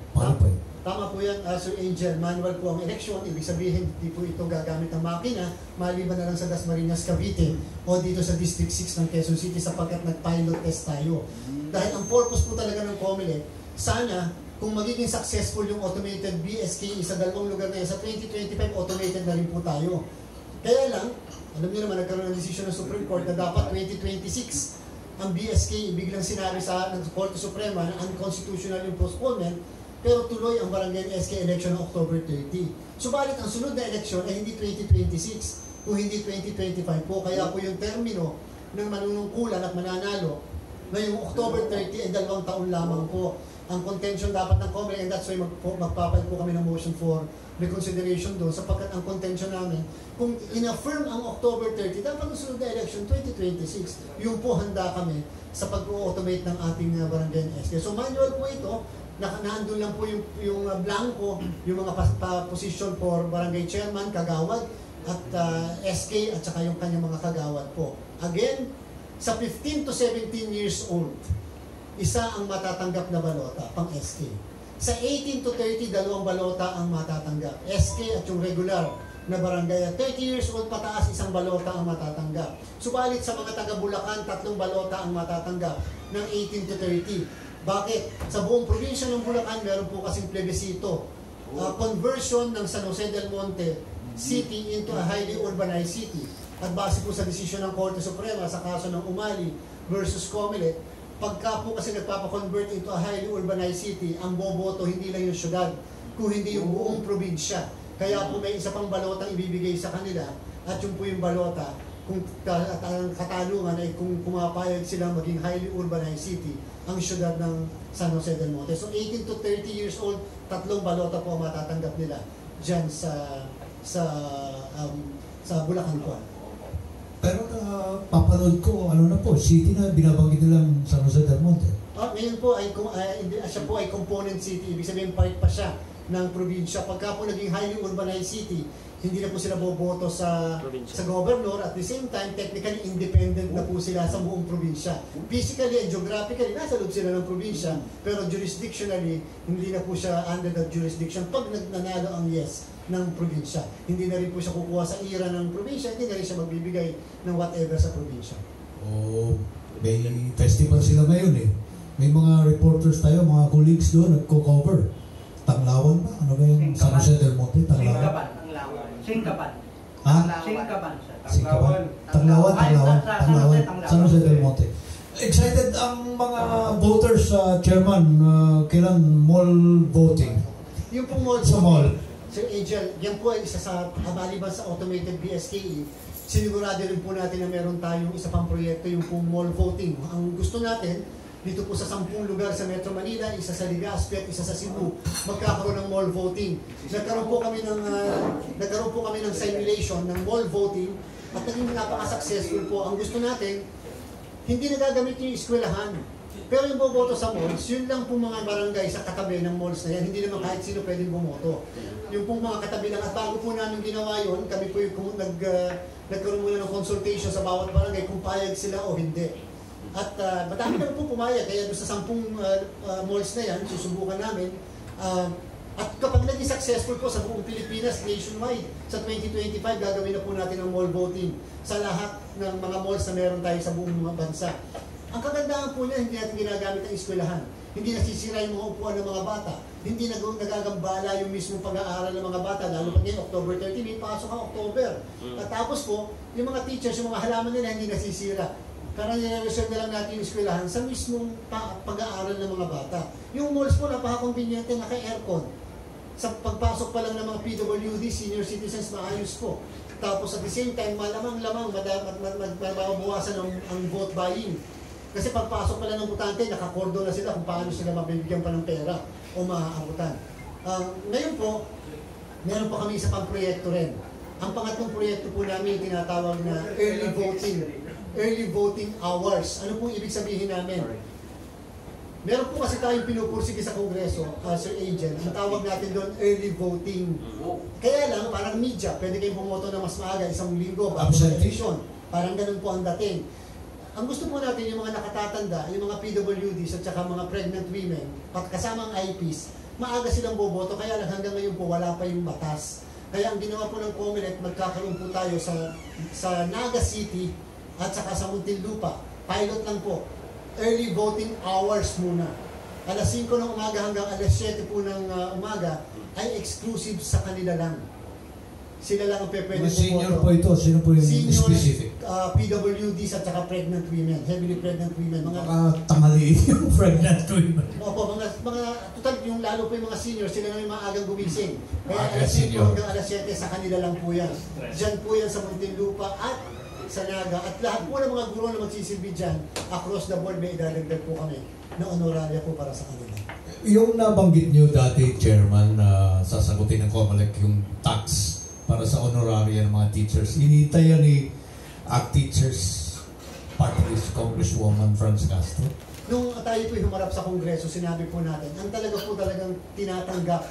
Tama po yan, uh, Sir Angel. Manual po ang election. Ibig sabihin, hindi po ito gagamit ng makina, maliban na lang sa Dasmariñas, Cavite o dito sa District 6 ng Quezon City sapagkat nag-pilot test tayo. Dahil ang purpose po talaga ng COMELEC, sana kung magiging successful yung automated BSK sa dalawang lugar na yan, sa 2025 automated na rin po tayo. Kaya lang, alam niyo naman, nagkaroon ng decision ng Supreme Court na dapat 2026 ang BSK, biglang sinabi sa ng Korte Suprema na unconstitutional yung postponement, pero tuloy ang barangay SK election ng October 30. Subalit ang sunod na election ay hindi 2026, kung hindi 2025 po. Kaya po yung termino ng manunungkulan at mananalo Ngayong October 30 ay dalawang taon lamang po. Ang contention dapat ng COMELEC and that's why mag, magpapal po kami ng motion for reconsideration doon sapagkat ang contention namin, kung in-affirm ang October 30, dapat ang sunod na election 2026. Yung po handa kami sa pag-automate ng ating uh, barangay SK. So manual po ito, na, naandun lang po yung, yung uh, blanco, yung mga pa, pa, position for barangay chairman, kagawad, at uh, SK at saka yung kanyang mga kagawad po. Again, sa 15 to 17 years old, isa ang matatanggap na balota, pang SK. Sa 18 to 30, dalawang balota ang matatanggap. SK at yung regular na barangay. At 30 years old pataas, isang balota ang matatanggap. Subalit sa mga taga Bulacan, tatlong balota ang matatanggap ng 18 to 30. Bakit? Sa buong probinsya ng Bulacan, meron po kasing plebisito. Uh, conversion ng San Jose del Monte City into a highly urbanized city. At base po sa desisyon ng Korte Suprema sa kaso ng Umali versus Comelec, pagka po kasi nagpapakonvert into a highly urbanized city, ang boboto hindi lang yung syudad, kung hindi yung buong probinsya. Kaya po may isa pang balotang ibibigay sa kanila at yung po yung balota kung ang katanungan ay kung pumapayag silang maging highly urbanized city ang syudad ng San Jose del Monte. So 18 to 30 years old, tatlong balota po ang matatanggap nila dyan sa sa um, sa Bulacan po. Pero uh, papanood ko, ano na po, city na binabanggit nilang San Jose del Monte. Ah, ngayon po ay kung ay, hindi- siya po ay component city, ibig sabihin part pa siya ng probinsya. Pagka po naging highly urbanized city, hindi na po sila boboto sa Probinsya. sa governor at the same time technically independent na po sila sa buong probinsya. Physically and geographically nasa loob sila ng probinsya pero jurisdictionally hindi na po siya under the jurisdiction pag nagnanalo ang yes ng probinsya. Hindi na rin po siya kukuha sa ira ng probinsya, hindi na rin siya magbibigay ng whatever sa probinsya. O may festival sila ngayon eh. May mga reporters tayo, mga colleagues doon, nagko-cover. Tanglawan ba? Ano ba yung San Jose del Monte? Tanglawan? Singkaban. Ha? Singkaban sa Singkaban? Tanglawan, Tanglawan, Tanglawan, Tanglawan. San Jose del Monte. Excited ang mga voters sa chairman, uh, kailan mall voting Yung pong mall, sa mall. Sir Angel, yan po ay isa sa maliban sa automated BSKE. Sinigurado rin po natin na meron tayong isa pang proyekto, yung pong mall voting. Ang gusto natin, dito po sa sampung lugar sa Metro Manila, isa sa Legazpi at isa sa Cebu, magkakaroon ng mall voting. Nagkaroon po kami ng ah, nagkaroon po kami ng simulation ng mall voting at naging napaka-successful po. Ang gusto natin, hindi na gagamit yung eskwelahan. Pero yung boboto sa malls, yun lang pong mga barangay sa katabi ng malls na yan. Hindi naman kahit sino pwedeng bumoto. Yung pong mga katabi lang. At bago po namin ginawa yun, kami po yung nag, uh, nagkaroon muna ng consultation sa bawat barangay kung payag sila o hindi. At uh, madami naman po pumayag. Kaya doon sa sampung uh, uh, malls na yan, susubukan namin. Uh, at kapag naging successful po sa buong Pilipinas, nationwide, sa 2025, gagawin na po natin ang mall voting sa lahat ng mga malls na meron tayo sa buong mga bansa. Ang kagandahan po niya, hindi natin ginagamit ang eskwelahan. Hindi nasisira yung mga upuan ng mga bata. Hindi nag nagagambala yung mismong pag-aaral ng mga bata. Lalo pag ngayon, October 30, may pasok ang October. At tapos po, yung mga teachers, yung mga halaman nila, hindi nasisira. Karang nire-reserve na lang natin yung eskwelahan sa mismong pa- pag-aaral ng mga bata. Yung malls po, napaka-conveniente, naka-aircon. Sa pagpasok pa lang ng mga PWD, senior citizens, maayos po. Tapos at the same time, malamang-lamang mababawasan ang, ang vote buying. Kasi pagpasok pa lang ng butante, nakakordo na sila kung paano sila mabibigyan pa ng pera o maaabutan. Ah, ngayon po, meron pa kami isa pang proyekto rin. Ang pangatlong proyekto po namin tinatawag na early voting. Early voting hours. Ano pong ibig sabihin namin? Meron po kasi tayong pinupursige sa Kongreso, uh, Sir Agent. Ang tawag natin doon, early voting. Kaya lang, parang media, pwede kayong pumoto na mas maaga, isang linggo bago sa election. Parang ganun po ang dating. Ang gusto po natin, yung mga nakatatanda, yung mga PWDs at saka mga pregnant women, kasama ang IPs, maaga silang boboto, kaya lang hanggang ngayon po wala pa yung batas. Kaya ang ginawa po ng COMELEC, magkakaroon po tayo sa, sa Naga City at saka sa Muntinlupa. Pilot lang po. Early voting hours muna. Alas 5 ng umaga hanggang alas 7 po ng uh, umaga ay exclusive sa kanila lang. Sila lang ang pwede Mga senior po ito, sino po yung Seniors, specific? uh, PWDs at saka pregnant women, heavily pregnant women. Mga, Baka tanghaliin yung *laughs* pregnant women. opo, mga, mga, total yung lalo po yung mga seniors, sila na yung maagang gumising. Kaya alas 5 senior. hanggang alas 7 sa kanila lang po yan. Diyan po yan sa Muntinlupa at sa Naga, at lahat po ng mga guro na magsisilbi dyan, across the board may idadagdag po kami na honoraria po para sa kanila. Yung nabanggit niyo dati, Chairman, na sasagutin ng COMELEC yung tax para sa honoraria ng mga teachers. Inita yan ni ACT Teachers Party List Congresswoman Franz Castro. Nung tayo po humarap sa Kongreso, sinabi po natin, ang talaga po talagang tinatanggap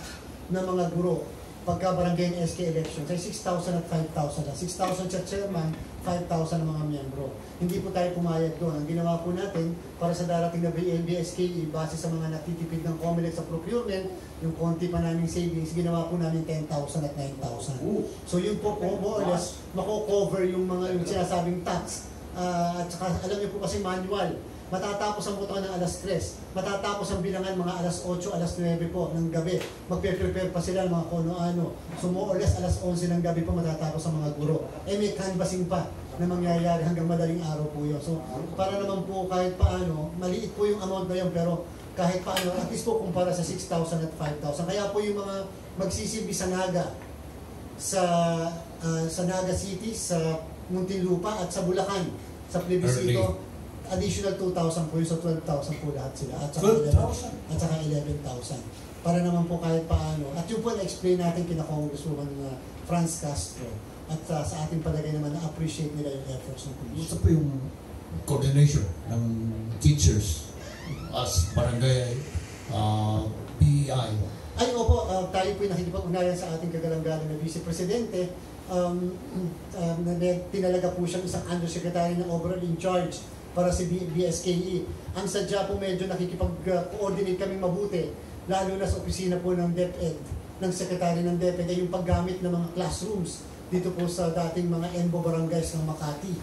ng mga guro pagka barangay and SK elections ay 6,000 at 5,000 lang. 6,000 sa chairman, 5,000 ang mga miyembro. Hindi po tayo pumayag doon. Ang ginawa po natin para sa darating na BSKE, base sa mga natitipid ng COMELEC sa procurement, yung konti pa naming savings, ginawa po namin 10,000 at 9,000. So yun po po, more or less, mako-cover yung mga yung sinasabing tax. Ah, at saka alam niyo po kasi manual, matatapos ang buto ng alas 3, matatapos ang bilangan mga alas 8, alas 9 po ng gabi. Magpe-prepare pa sila ng mga kuno-ano. So more or less alas 11 ng gabi po matatapos ang mga guro. Eh may canvassing pa na mangyayari hanggang madaling araw po yun. So para naman po kahit paano, maliit po yung amount na yun pero kahit paano, at least po kumpara sa 6,000 at 5,000. Kaya po yung mga magsisilbi sa Naga, sa ah, sa Naga City, sa Muntinlupa at sa Bulacan, sa plebiscito, additional 2,000 po yun, so 12,000 po lahat sila. At saka 11 12,000? at saka 11,000. Para naman po kahit paano. At yun po na-explain natin kina Congresswoman uh, Franz Castro. At uh, sa ating palagay naman na-appreciate nila yung efforts ng police. Gusto po yung coordination ng teachers as barangay uh, PEI. Ay, opo, uh, tayo po nakikipag-unayan sa ating kagalang-galang na Vice Presidente. Um, *clears throat* um, na, na- tinalaga po siyang isang undersecretary ng overall in charge para si BSKE. Ang sadya po medyo nakikipag-coordinate kaming mabuti, lalo na sa opisina po ng DepEd, ng Secretary ng DepEd, ay yung paggamit ng mga classrooms dito po sa dating mga ENBO barangays ng Makati.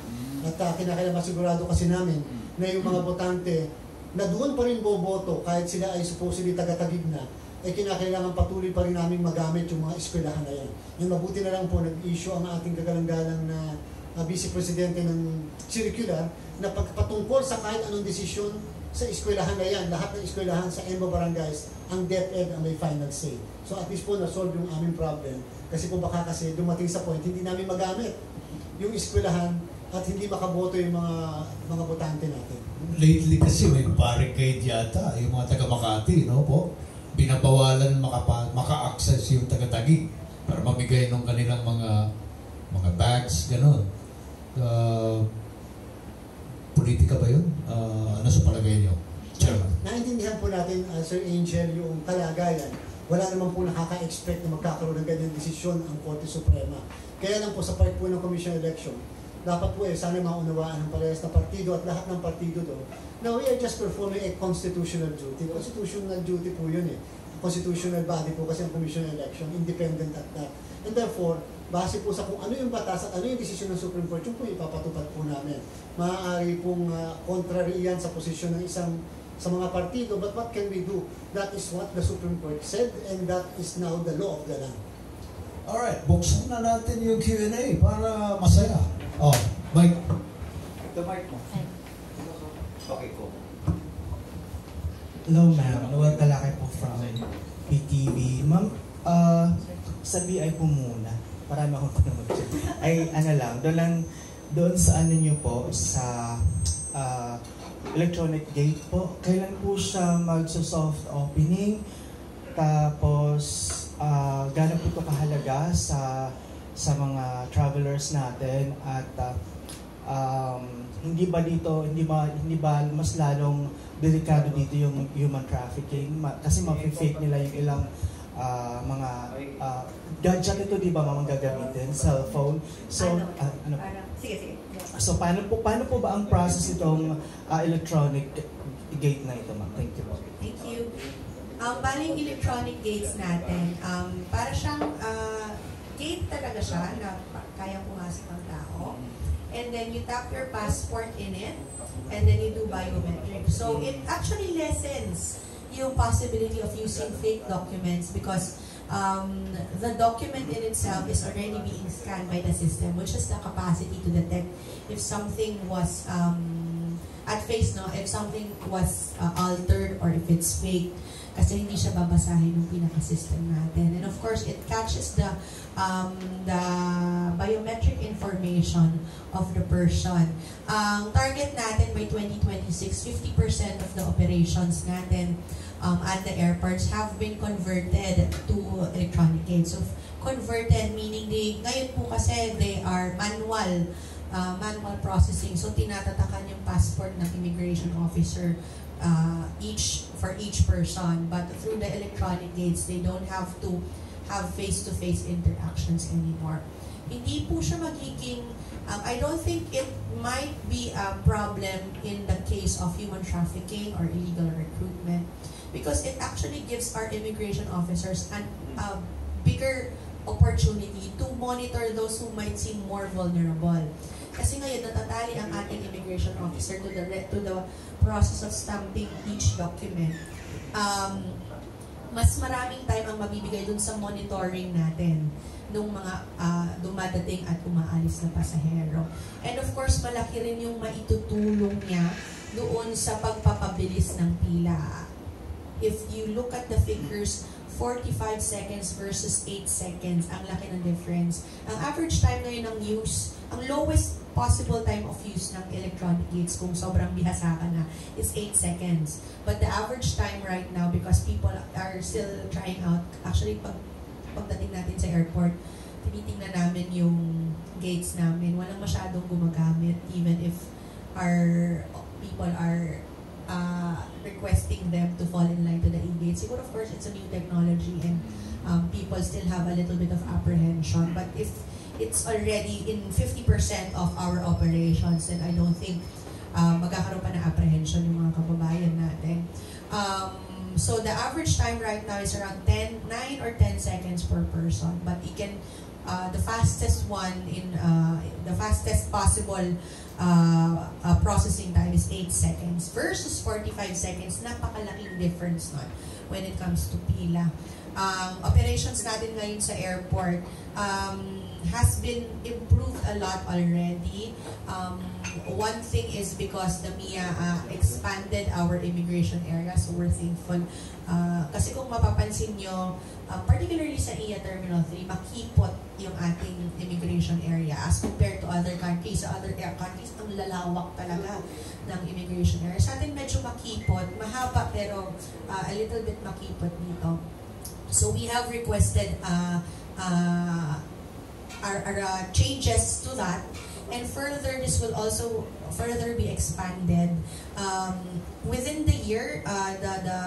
At uh, kinakailangan masigurado kasi namin na yung mga botante na doon pa rin boboto kahit sila ay supposedly taga-tagig na, ay kinakailangan patuloy pa rin namin magamit yung mga eskwelahan na yan. Yung mabuti na lang po nag-issue ang ating kagalang-galang na uh, Vice Presidente ng circular na pagpatungkol sa kahit anong desisyon sa eskwelahan na yan, lahat ng eskwelahan sa EMBO Barangays, ang DepEd ang may final say. So at least po na-solve yung aming problem. Kasi po baka kasi dumating sa point, hindi namin magamit yung eskwelahan at hindi makaboto yung mga mga botante natin. Lately kasi may barricade yata yung mga taga Makati, no po? Binabawalan makapa, maka-access yung taga-tagi para mamigay ng kanilang mga mga bags, gano'n. Uh, politika ba yun? Uh, ano sa palagay niyo? Chairman. Naintindihan po natin, uh, Sir Angel, yung kalagayan. Wala naman po nakaka-expect na magkakaroon ng ganyan desisyon ang Korte Suprema. Kaya lang po sa part po ng Commission Election, dapat po eh, sana maunawaan ng parehas na partido at lahat ng partido do na we are just performing a constitutional duty. Constitutional duty po yun eh. Constitutional body po kasi ang Commission Election, independent at that. And therefore, base po sa kung ano yung batas at ano yung desisyon ng Supreme Court, yung po ipapatupad po namin. Maaari pong uh, contrary yan sa posisyon ng isang sa mga partido, but what can we do? That is what the Supreme Court said and that is now the law of the land. Alright, buksan na natin yung Q&A para masaya. Oh, Mike. The mic mo. Okay, cool. Hello ma'am, Noel Talakay po from PTV. Ma'am, uh, sa BI po muna, parami akong tanong dyan. Ay ano lang, doon lang, doon sa ano nyo po, sa uh, electronic gate po, kailan po siya magso-soft opening? Tapos, uh, gano'n po ito kahalaga sa sa mga travelers natin at uh, um, hindi ba dito hindi ba hindi ba mas lalong delikado dito yung human trafficking kasi ma-fake nila yung ilang ah, mga ah, gadget ito di ba mga gagamitin cellphone so Ano? ah, ano sige, sige. so paano po paano po ba ang process itong ah, electronic gate na ito ma'am thank you po Thank you. Um, bali yung electronic gates natin, um, para siyang uh, gate talaga siya na kayang pumasok ng tao. And then you tap your passport in it, and then you do biometric. So it actually lessens yung possibility of using fake documents because um, the document in itself is already being scanned by the system, which has the capacity to detect if something was um, at face no if something was uh, altered or if it's fake kasi hindi siya babasahin ng pinaka-system natin. And of course, it catches the um, the biometric information of the person. Ang target natin by 2026, 50% of the operations natin um, at the airports have been converted to electronic gates. So, converted meaning they, ngayon po kasi they are manual uh, manual processing. So, tinatatakan yung passport ng immigration officer uh, each for each person. But through the electronic gates, they don't have to have face-to-face interactions anymore. Hindi po siya magiging, um, I don't think it might be a problem in the case of human trafficking or illegal recruitment because it actually gives our immigration officers an, a bigger opportunity to monitor those who might seem more vulnerable. Kasi ngayon, natatali ang ating immigration officer to the, to the process of stamping each document. Um, mas maraming time ang mabibigay dun sa monitoring natin ng mga uh, dumadating at umaalis na pasahero. And of course, malaki rin yung maitutulong niya doon sa pagpapabilis ng pila. If you look at the figures, 45 seconds versus 8 seconds, ang laki ng difference. Ang average time ngayon ng use, ang lowest possible time of use ng electronic gates kung sobrang bihasa ka na is 8 seconds. But the average time right now, because people are still trying out, actually pag, pagdating natin sa airport, tinitingnan namin yung gates namin. Walang masyadong gumagamit even if our people are uh, requesting them to fall in line to the e-gate. Siguro, of course, it's a new technology and um, people still have a little bit of apprehension. But if it's already in 50% of our operations and I don't think uh, magkakaroon pa ng apprehension yung mga kababayan natin. Um, so the average time right now is around 10, 9 or 10 seconds per person but it can uh, the fastest one in uh, the fastest possible uh, uh, processing time is 8 seconds versus 45 seconds napakalaking difference nun when it comes to pila um, operations natin ngayon sa airport um, has been improved a lot already. Um, one thing is because the MIA uh, expanded our immigration area, so we're thankful. Uh, kasi kung mapapansin nyo, uh, particularly sa IA Terminal 3, makipot yung ating immigration area as compared to other countries. Sa other air countries, ang lalawak talaga ng immigration area. Sa atin medyo makipot, mahaba pero uh, a little bit makipot dito. So we have requested uh, uh, are, are uh, changes to that. And further, this will also further be expanded. Um, within the year, uh, the, the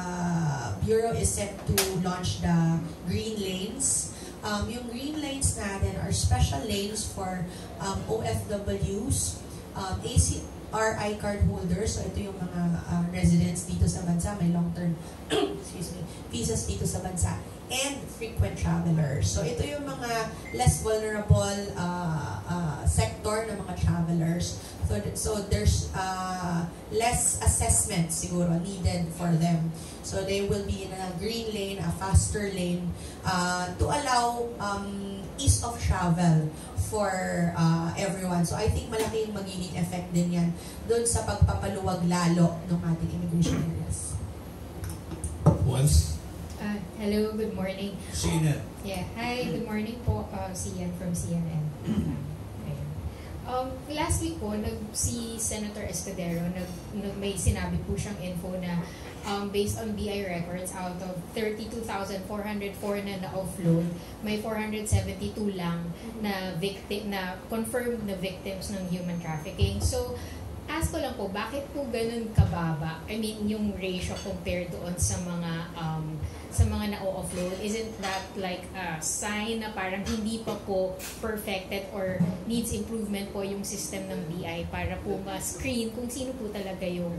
Bureau is set to launch the green lanes. Um, yung green lanes natin are special lanes for um, OFWs, um, ACRI card holders, so ito yung mga uh, residents dito sa bansa, may long-term *coughs* excuse me, visas dito sa bansa and frequent travelers. So ito yung mga less vulnerable uh, uh, sector ng mga travelers. So, so there's uh, less assessment siguro needed for them. So they will be in a green lane, a faster lane uh, to allow um, ease of travel for uh, everyone. So I think malaki yung magiging effect din yan doon sa pagpapaluwag lalo ng ating immigration areas. Once Uh, hello, good morning. CNN. Yeah, hi, good morning po, uh, Sian from CNN. Ayun. Um, last week po, nag, si Senator Escudero, nag, nag, may sinabi po siyang info na um, based on BI records, out of 32,404 na na-offload, may 472 lang na victim na confirmed na victims ng human trafficking. So, ask ko lang po, bakit po ganun kababa? I mean, yung ratio compared doon sa mga um, sa mga na-offload, isn't that like a sign na parang hindi pa po perfected or needs improvement po yung system ng BI para po ma-screen kung sino po talaga yung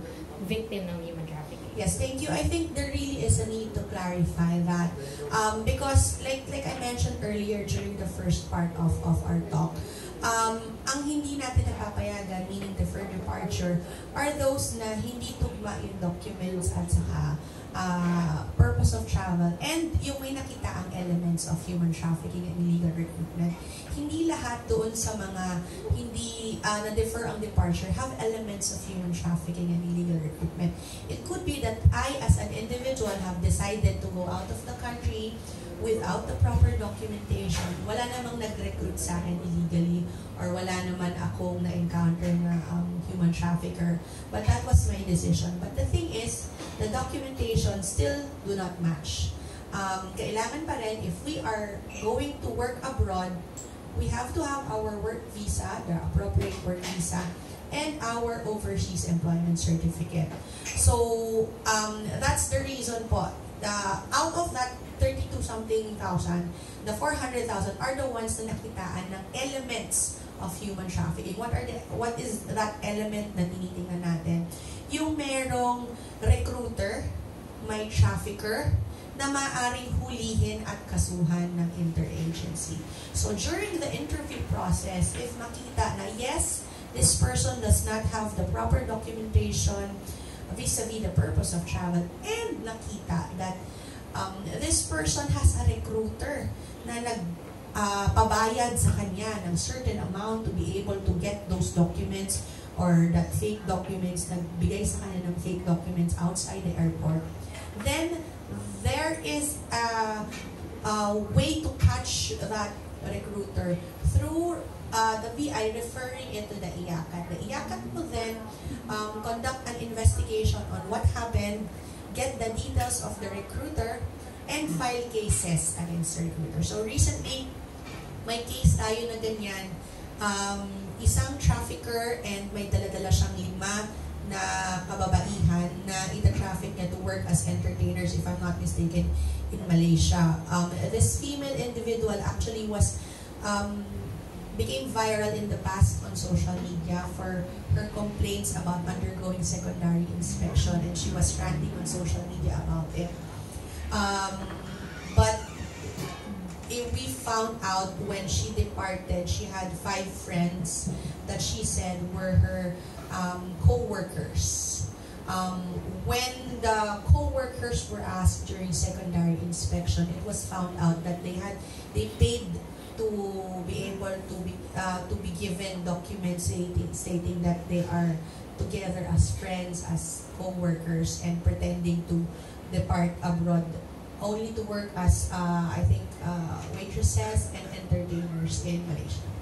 victim ng human trafficking? Yes, thank you. I think there really is a need to clarify that. Um, because like like I mentioned earlier during the first part of, of our talk, um, ang hindi natin napapayagan, meaning deferred departure, are those na hindi tugma yung documents at saka uh, purpose of travel and yung may nakita ang elements of human trafficking and illegal recruitment. Hindi lahat doon sa mga hindi uh, na-defer ang departure have elements of human trafficking and illegal recruitment. It could be that I as an individual have decided to go out of the country without the proper documentation, wala namang nag-recruit sa akin illegally or wala naman akong na-encounter na um, human trafficker. But that was my decision. But the thing is, the documentation still do not match. Um, kailangan pa rin, if we are going to work abroad, we have to have our work visa, the appropriate work visa, and our overseas employment certificate. So, um, that's the reason po. The, out of that 32 something thousand, the 400,000 are the ones na nakitaan ng elements of human trafficking. What are the what is that element na tinitingnan natin? Yung merong recruiter, may trafficker, na maaring hulihin at kasuhan ng interagency. So during the interview process, if makita na yes, this person does not have the proper documentation vis-a-vis the purpose of travel, and nakita that um, this person has a recruiter na nag uh, sa kanya ng certain amount to be able to get those documents or that fake documents, nagbigay sa kanya ng fake documents outside the airport, then there is a, a way to catch that recruiter through uh, the BI referring it to the IACAT. The IACAT will then um, conduct an investigation on what happened, get the details of the recruiter, and file cases against the recruiter. So recently, may case tayo na ganyan. Um, isang trafficker and may daladala siyang lima na kababaihan na ita-traffic niya to work as entertainers, if I'm not mistaken, in Malaysia. Um, this female individual actually was um, became viral in the past on social media for her complaints about undergoing secondary inspection and she was ranting on social media about it. Um, but if we found out when she departed, she had five friends that she said were her um, co-workers. Um, when the co-workers were asked during secondary inspection, it was found out that they had they paid to be able to be uh, to be given documents stating, stating that they are together as friends, as co-workers, and pretending to depart abroad only to work as, uh, I think, uh, waitresses and entertainers in Malaysia.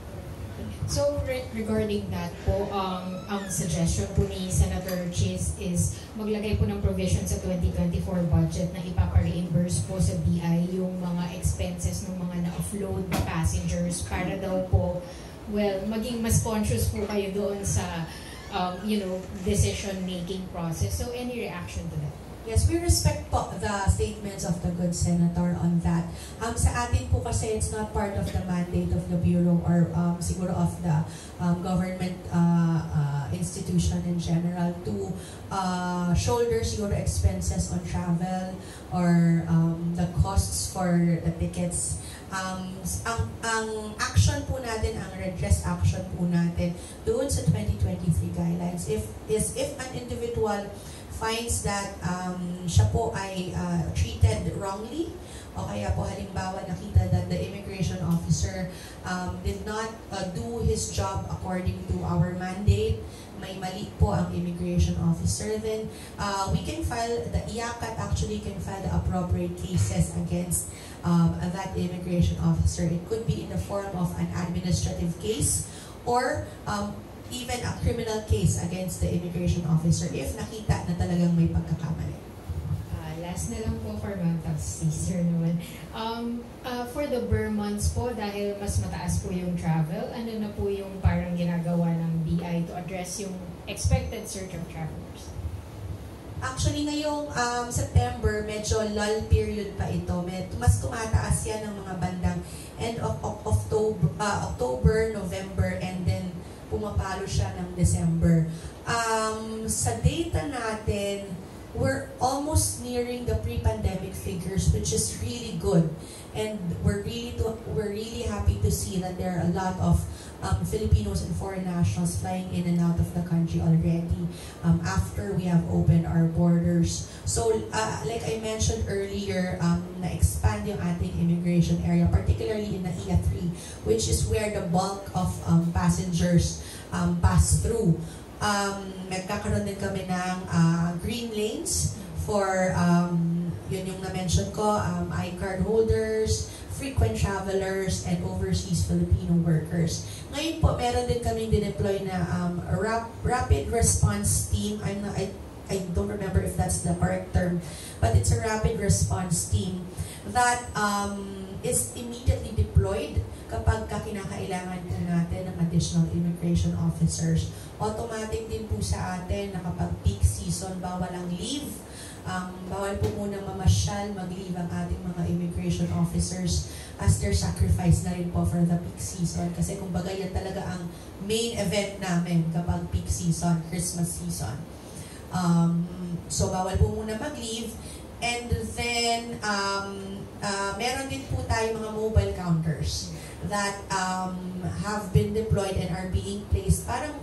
So re- regarding that po, um, ang suggestion po ni Senator Chis is maglagay po ng provision sa 2024 budget na ipapa-reimburse po sa BI yung mga expenses ng mga na-offload na passengers para daw po, well, maging mas conscious po kayo doon sa, um, you know, decision-making process. So any reaction to that? Yes, we respect po the statements of the good senator on that. Um, sa atin po kasi it's not part of the mandate of the Bureau or um, siguro of the um, government uh, uh, institution in general to uh, shoulder siguro expenses on travel or um, the costs for the tickets. Um, ang, ang action po natin, ang redress action po natin doon sa 2023 guidelines, if, is if an individual finds that um, siya po ay uh, treated wrongly. O kaya po halimbawa nakita that the immigration officer um, did not uh, do his job according to our mandate. May mali po ang immigration officer, then. Uh, we can file, the IACAT actually can file the appropriate cases against um, that immigration officer. It could be in the form of an administrative case or um, even a criminal case against the immigration officer if nakita na talagang may pagkakamali. Uh, last na lang po for Mantax, Caesar naman. Um, uh, for the Burr months po, dahil mas mataas po yung travel, ano na po yung parang ginagawa ng BI to address yung expected surge of travelers? Actually, ngayong um, September, medyo lull period pa ito. Med, mas tumataas yan ng mga bandang end of, of October, uh, October, November, pumapalo siya ng December. Um, sa data natin, we're almost nearing the pre-pandemic figures, which is really good. And we're really to, we're really happy to see that there are a lot of um, Filipinos and foreign nationals flying in and out of the country already um, after we have opened our borders. So, uh, like I mentioned earlier, um, na-expand yung ating immigration area, particularly in the EA 3, which is where the bulk of um, passengers um, pass through. Um, nagkakaroon din kami ng uh, green lanes for um, yun yung na-mention ko, um, I-card holders, frequent travelers, and overseas Filipino workers. Ngayon po, meron din kaming dineploy na um, rap, rapid response team. I'm not, I, I don't remember if that's the correct term, but it's a rapid response team that um, is immediately deployed kapag ka kinakailangan po natin ng additional immigration officers. Automatic din po sa atin na kapag peak season, bawal ang leave. Um, bawal po muna mamasyal, mag-leave ang ating mga immigration officers as their sacrifice na rin po for the peak season. Kasi kumbaga yan talaga ang main event namin kapag peak season, Christmas season. Um, so bawal po muna mag-leave. And then, um, uh, meron din po tayo mga mobile counters that um, have been deployed and are being placed. Parang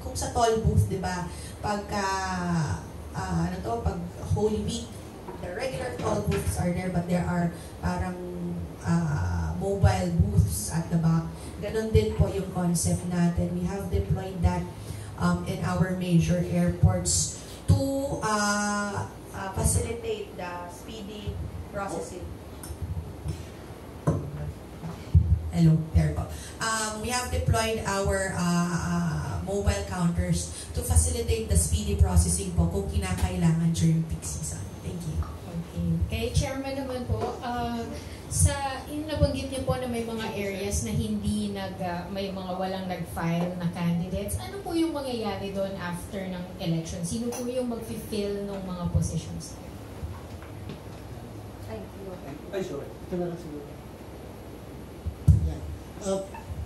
kung sa toll booth, di ba? Pagka, uh, ano to, pag Holy Week, the regular toll booths are there, but there are parang uh, mobile booths at the back. Ganon din po yung concept natin. We have deployed that um, in our major airports to uh, uh, facilitate the speedy processing. Hello, there po. Um, we have deployed our uh, uh, mobile counters to facilitate the speedy processing po kung kinakailangan during peak season. Thank you. Okay. Kay chairman naman po, uh, sa yung nabanggit niyo po na may mga areas na hindi nag uh, may mga walang nag-file na candidates. Ano po yung mangyayari doon after ng election? Sino po yung mag-fill ng mga positions? Ay, sorry. Ito na lang siguro. Uh,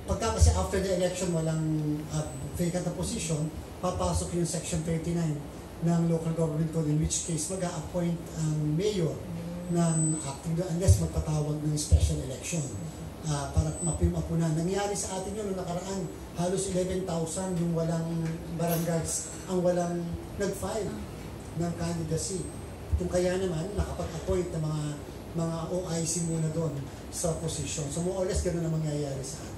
pagka kasi after the election walang uh, vacant na position, papasok yung section 39 ng local government code in which case mag appoint ang mayor ng acting unless magpatawag ng special election uh, para mapimapunan. Nangyari sa atin yun nakaraan, halos 11,000 yung walang barangays ang walang nag-file ng candidacy. Kung kaya naman, nakapag-appoint ng mga mga OIC muna doon sa position. So more or less ganun ang mangyayari sa atin.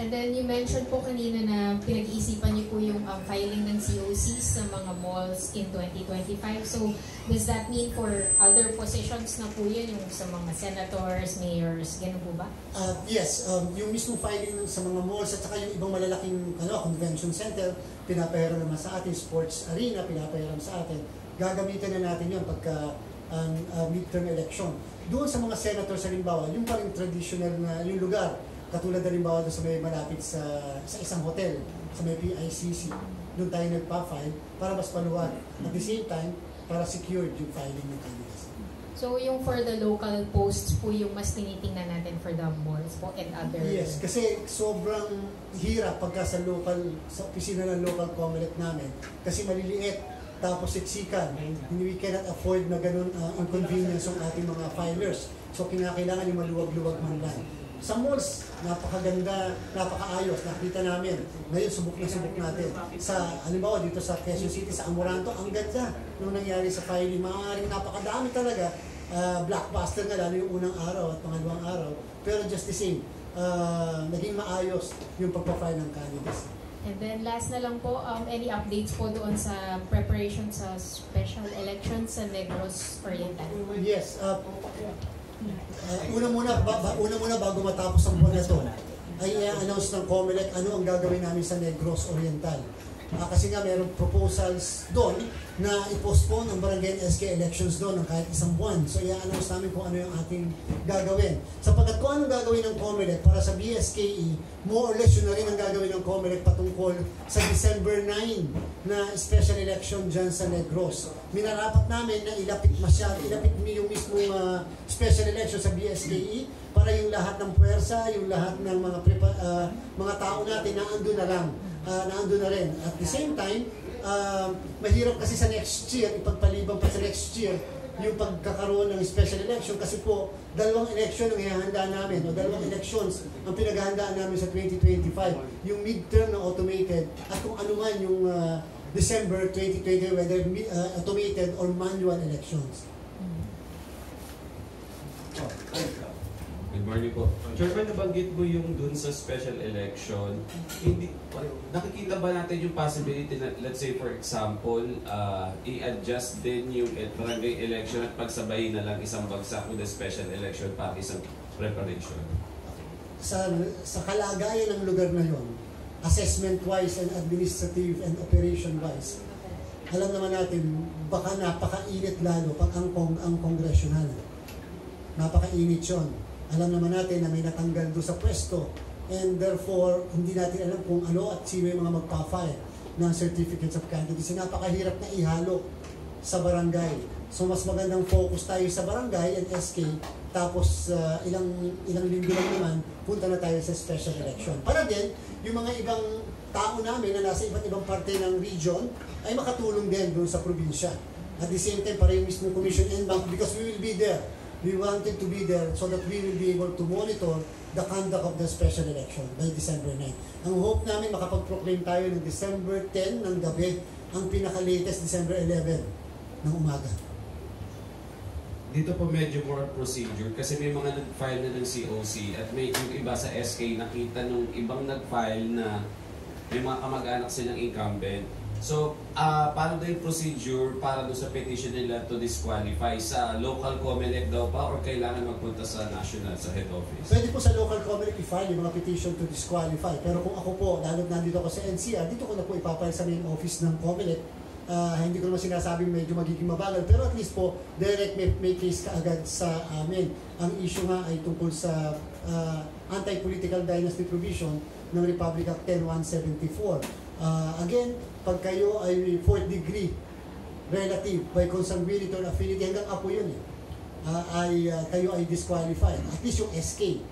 And then you mentioned po kanina na pinag-iisipan niyo po yung um, filing ng COCs sa mga malls in 2025. So does that mean for other positions na po yun, yung sa mga senators, mayors, ganun po ba? Uh, yes, um, yung mismo filing sa mga malls at saka yung ibang malalaking ano, convention center, pinapahiram naman sa atin, sports arena, pinapahiram sa atin. Gagamitin na natin yun pagka ang uh, midterm election. Doon sa mga senators halimbawa, yung parang traditional na yung lugar, katulad halimbawa doon sa may malapit sa sa isang hotel, sa may PICC, doon tayo nagpa-file para mas paluwag. At the same time, para secured yung filing ng candidacy. So yung for the local posts po yung mas tinitingnan natin for the malls po and other... Yes, kasi sobrang hirap pagka sa local, sa opisina ng local comelec namin. Kasi maliliit, tapos siksikan. We cannot afford na ganun uh, inconvenience ng ating mga filers. So kinakailangan yung maluwag-luwag man lang. Sa malls, napakaganda, napakaayos, nakita namin. Ngayon, subok na subok natin. Sa, halimbawa, dito sa Quezon City, sa Amoranto, ang ganda nung nangyari sa filing. Maaaring napakadami talaga. Uh, blockbuster na lalo yung unang araw at pangalawang araw. Pero just the same, uh, naging maayos yung pagpa-file ng candidates. And then last na lang po, um, any updates po doon sa preparation sa special election sa Negros Oriental? Yes, uh, uh, una muna ba, ba, una muna bago matapos ang buwan na to, ay i-announce ng COMELEC ano ang gagawin namin sa Negros Oriental. Uh, kasi nga mayroong proposals doon na i-postpone ang barangay SK elections doon ng kahit isang buwan. So i-announce namin kung ano yung ating gagawin. Sapagkat kung ano gagawin ng COMELEC para sa BSKE, more or less yun na rin ang gagawin ng COMELEC patungkol sa December 9 na special election dyan sa Negros. Minarapat namin na ilapit masyado, ilapit yung mismo uh, special election sa BSKE para yung lahat ng puwersa, yung lahat ng mga prepa, uh, mga tao natin na ando na lang, uh, na ando na rin. At the same time, uh, mahirap kasi sa next year, ipagpaliban pa sa next year, yung pagkakaroon ng special election. Kasi po dalawang election ang ihahanda namin o dalawang elections ang pinaghahandaan namin sa 2025 yung midterm na automated at kung ano man yung uh, December 2020 whether uh, automated or manual elections Oh, ayun ka. Good morning po. Chairman, nabanggit mo yung dun sa special election. Hindi, nakikita ba natin yung possibility na, let's say for example, uh, i-adjust din yung eh, barangay election at pagsabayin na lang isang bagsak with the special election para isang preparation? Sa, sa kalagayan ng lugar na yon, assessment-wise and administrative and operation-wise, alam naman natin, baka napakainit lalo pag ang, kong, ang congressional. Napakainit yon. Alam naman natin na may natanggal doon sa pwesto and therefore, hindi natin alam kung ano at sino yung mga magpa-file ng certificates of candidacy. Napakahirap na ihalo sa barangay. So mas magandang focus tayo sa barangay and SK tapos uh, ilang ilang linggo lang naman punta na tayo sa special election. Para din yung mga ibang tao namin na nasa iba't ibang parte ng region ay makatulong din doon sa probinsya. At the same time, para yung mismo Commission and Bank because we will be there. We wanted to be there so that we will be able to monitor the conduct of the special election by December 9. Ang hope namin makapag-proclaim tayo ng December 10 ng gabi, ang pinaka-latest December 11 ng umaga. Dito po medyo more procedure kasi may mga nag-file na ng COC at may yung iba sa SK nakita nung ibang nag-file na may mga kamag-anak silang incumbent. So, ah paano daw yung procedure para doon sa petition nila to disqualify? Sa local COMELEC daw ba or kailangan magpunta sa national, sa head office? Pwede po sa local community i-file yung mga petition to disqualify. Pero kung ako po, lalo't nandito ako sa NCR, dito ko na po ipapile sa main office ng COMELEC. Ah, hindi ko naman sinasabing medyo magiging mabagal, pero at least po, direct may, may case kaagad sa amin. Ang issue nga ay tungkol sa ah, anti-political dynasty provision ng Republic Act 10174. Ah, again, pag kayo ay fourth degree relative by consanguinity or affinity, hanggang apo yun eh, ah, ay ah, kayo ay disqualified. At least yung SK.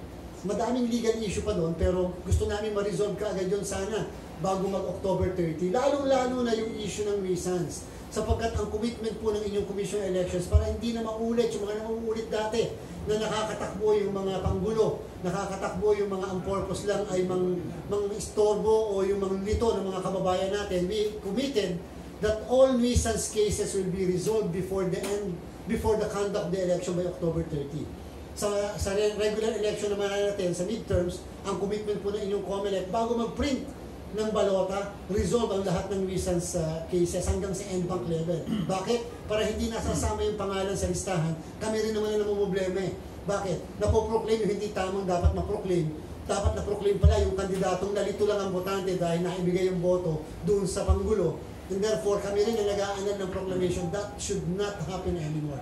Madaming legal issue pa doon, pero gusto namin ma-resolve ka agad yun sana bago mag-October 30. Lalong-lalo na yung issue ng reasons. Sapagkat ang commitment po ng inyong commission elections para hindi na maulit yung mga nauulit dati na nakakatakbo yung mga panggulo, nakakatakbo yung mga ang purpose lang ay mang, mang istorbo o yung mga lito ng mga kababayan natin. We committed that all nuisance cases will be resolved before the end, before the conduct of the election by October 30 sa, sa re- regular election naman natin, sa midterms, ang commitment po ng inyong COMELEC, bago mag-print ng balota, resolve ang lahat ng nuisance uh, cases hanggang sa end bank level. Bakit? Para hindi nasasama yung pangalan sa listahan, kami rin naman ang problema eh. Bakit? Napoproclaim yung hindi tamang dapat maproclaim. Dapat na-proclaim pala yung kandidatong nalito lang ang botante dahil naibigay yung boto doon sa Pangulo. And therefore, kami rin ang nag-aanal ng proclamation. That should not happen anymore.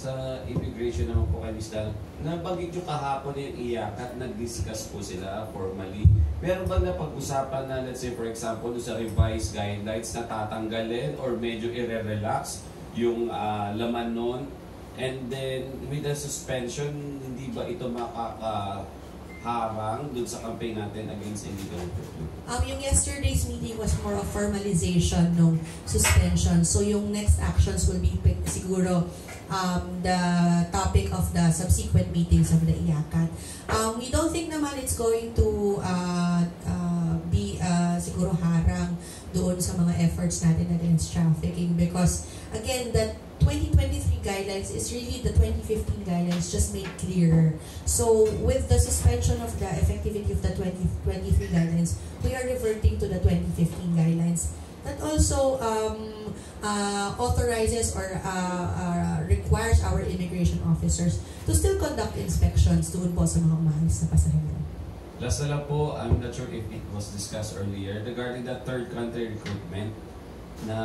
Sa immigration naman po kay Ms. Dal, nabanggit yung kahapon yung iyak at nag-discuss po sila formally. Meron bang napag-usapan na, let's say for example, sa revised guidelines na tatanggalin or medyo i-relax yung ah, laman nun? And then, with the suspension, hindi ba ito makakaharang dun sa campaign natin against illegal recruitment? Um, yung yesterday's meeting was more of formalization ng suspension. So yung next actions will be siguro um, the topic of the subsequent meetings of the IACAT. Um, we don't think naman it's going to uh, uh, be uh, siguro harang doon sa mga efforts natin against trafficking because again, the 2023 guidelines is really the 2015 guidelines just made clearer. So with the suspension of the effectivity of the 2023 guidelines, we are reverting to the 2015 guidelines. That also um, uh, authorizes or uh, uh, requires our immigration officers to still conduct inspections doon po sa mga umalis na pasahero. Last na po, I'm not sure if it was discussed earlier regarding the third country recruitment na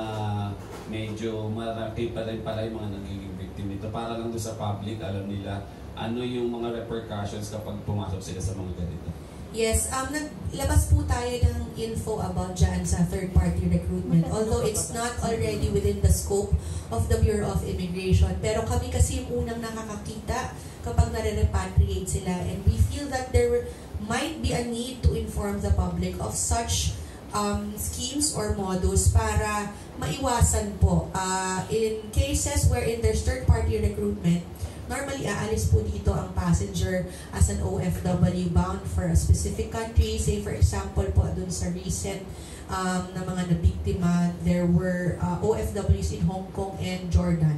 medyo marami pa rin pala yung mga nagiging victim nito. Para lang doon sa public, alam nila ano yung mga repercussions kapag pumasok sila sa mga ganito. Yes, um, naglabas po tayo ng info about dyan sa third-party recruitment. Although it's not already within the scope of the Bureau of Immigration. Pero kami kasi yung unang nakakakita kapag nare-repatriate sila. And we feel that there might be a need to inform the public of such um, schemes or modus para maiwasan po. Uh, in cases wherein there's third-party recruitment, normally aalis po dito ang passenger as an OFW bound for a specific country. Say for example po dun sa recent um, na mga nabiktima, there were uh, OFWs in Hong Kong and Jordan.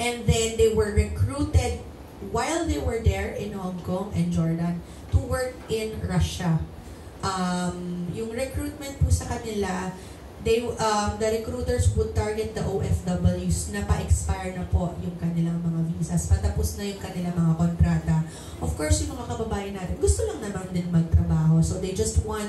And then they were recruited while they were there in Hong Kong and Jordan to work in Russia. Um, yung recruitment po sa kanila, they um, the recruiters would target the OFWs na pa-expire na po yung kanilang mga visas. Patapos na yung kanilang mga kontrata. Of course, yung mga kababayan natin, gusto lang naman din magtrabaho. So they just want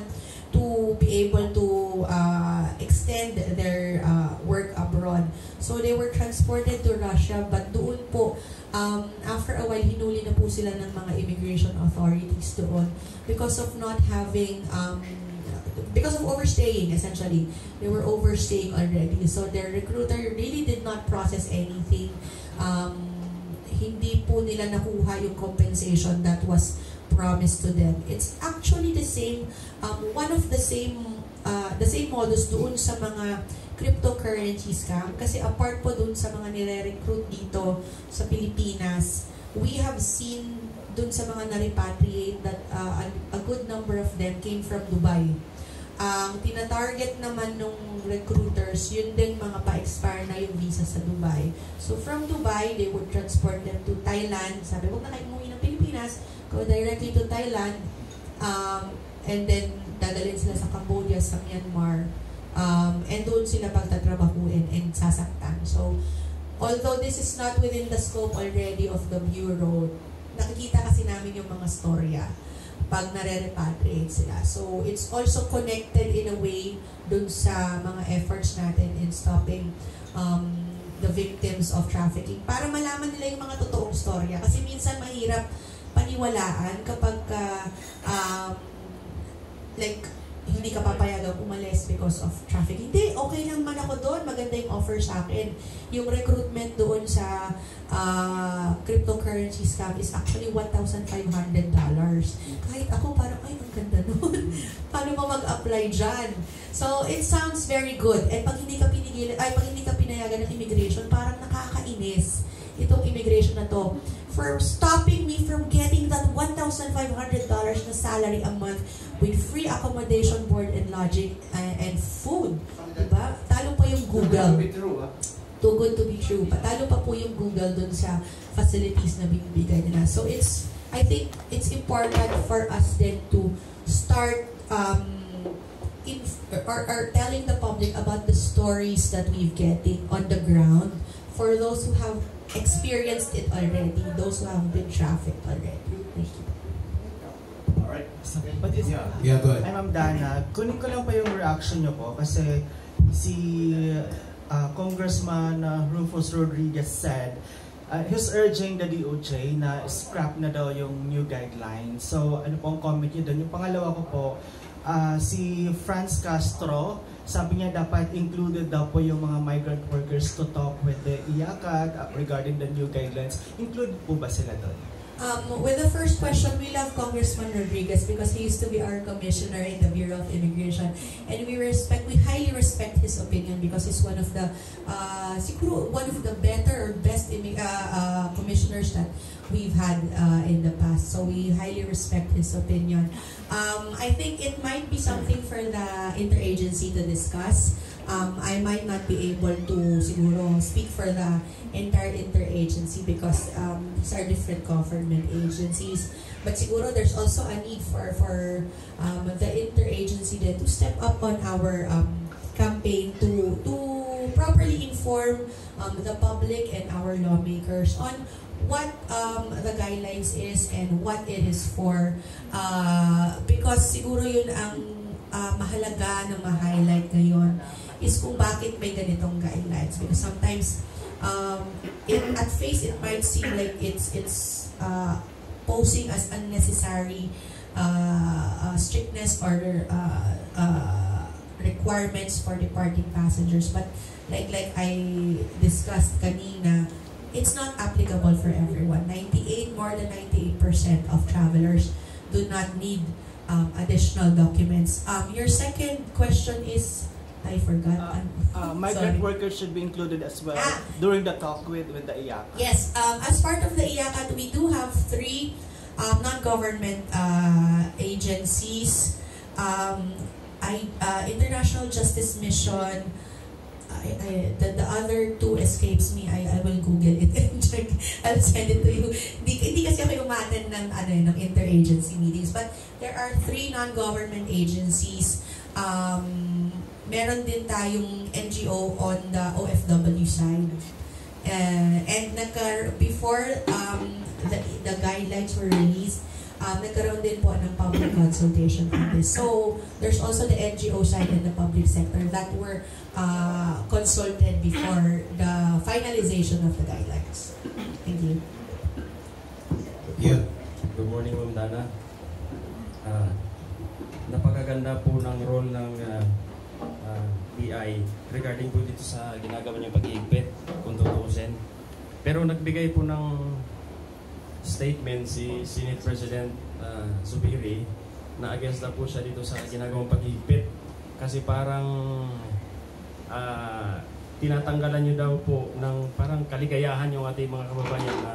to be able to uh, extend their uh, work abroad. So they were transported to Russia but doon po um, after a while hinuli na po sila ng mga immigration authorities doon because of not having um, because of overstaying essentially. They were overstaying already. So their recruiter really did not process anything. Um, hindi po nila nakuha yung compensation that was promised to them. It's actually the same um, one of the same uh, the same modus doon sa mga cryptocurrency scam. Kasi apart po doon sa mga nire-recruit dito sa Pilipinas we have seen doon sa mga na-repatriate that uh, a good number of them came from Dubai ang tinatarget naman nung recruiters, yun din mga pa-expire na yung visa sa Dubai. So from Dubai, they would transport them to Thailand. Sabi, huwag na kayo umuwi ng Pilipinas, go directly to Thailand. Um, and then, dadalhin sila sa Cambodia, sa Myanmar. Um, and doon sila pagtatrabahuin and sasaktan. So, although this is not within the scope already of the Bureau, nakikita kasi namin yung mga storya pag nare-repatriate sila. So, it's also connected in a way dun sa mga efforts natin in stopping um, the victims of trafficking para malaman nila yung mga totoong storya. Kasi minsan mahirap paniwalaan kapag ka, um, like, hindi ka papayagang umalis because of trafficking. Hindi, okay lang man ako doon. Maganda yung offer sa akin. Yung recruitment doon sa uh, cryptocurrency scam is actually $1,500. Kahit ako parang, ay, ang ganda *laughs* nun. Paano ba mag-apply dyan? So, it sounds very good. And pag hindi ka pinigil, ay, pag hindi ka pinayagan ng immigration, parang nakakainis itong immigration na to for stopping me from getting that $1,500 na salary a month with free accommodation, board and lodging, and, and food. Diba? Talo pa yung Google. Too good to be true. Patalo pa po yung Google dun sa facilities na binibigay nila. So it's, I think it's important for us then to start um, in, or, or telling the public about the stories that we're getting on the ground for those who have experienced it already, those who have been trafficked already. Thank you. Alright. But is, Yeah, yeah, go ahead. Ay, Ma'am Dana, kunin ko lang pa yung reaction niyo po kasi si uh, Congressman uh, Rufus Rodriguez said uh, he's urging the DOJ na scrap na daw yung new guidelines. So, ano po ang comment niyo doon? Yung pangalawa ko po, uh, si Franz Castro, sabi niya dapat included daw po yung mga migrant workers to talk with the IACAT uh, regarding the new guidelines. Include po ba sila doon? Um, with the first question, we love Congressman Rodriguez because he used to be our commissioner in the Bureau of Immigration, and we respect, we highly respect his opinion because he's one of the, uh, one of the better or best uh, uh, commissioners that we've had uh, in the past. So we highly respect his opinion. Um, I think it might be something for the interagency to discuss. Um, I might not be able to siguro speak for the entire interagency because um, these are different government agencies. But siguro there's also a need for for um, the interagency to step up on our um, campaign to to properly inform um, the public and our lawmakers on what um, the guidelines is and what it is for. Uh, because siguro yun ang uh, mahalaga na ma-highlight ngayon is kung bakit may ganitong guidelines. Because sometimes, um, it, at face, it might seem like it's it's uh, posing as unnecessary uh, uh, strictness or uh, uh, requirements for departing passengers. But like like I discussed kanina, it's not applicable for everyone. 98, more than 98% of travelers do not need um, additional documents. Um, your second question is, I forgot. Uh, Uh, migrant sorry. workers should be included as well Ah. during the talk with, with the IACAT. Yes, um, as part of the IACAT, we do have three um, non-government uh, agencies. Um, I, uh, International Justice Mission, I, I, the, the other two escapes me. I, I will Google it *laughs* and check. I'll send it to you. Di, ano, ng interagency meetings. But there are three non-government agencies. Um, meron din tayong NGO on the OFW side. Uh, and nagka, before um, the, the guidelines were released, um, nagkaroon din po ng public consultation on this. So, there's also the NGO side and the public sector that were uh, consulted before the finalization of the guidelines. Thank you. Yeah. Good morning, Ma'am Dana. Ah, napakaganda po ng role ng ah, ah, BI regarding po dito sa ginagawa niyang pag-iigpit kung tutuusin. Pero nagbigay po ng statement si Senate President ah, Zubiri na against na po siya dito sa ginagawang pag-iigpit kasi parang ah, tinatanggalan niyo daw po ng parang kaligayahan yung ating mga kababayan na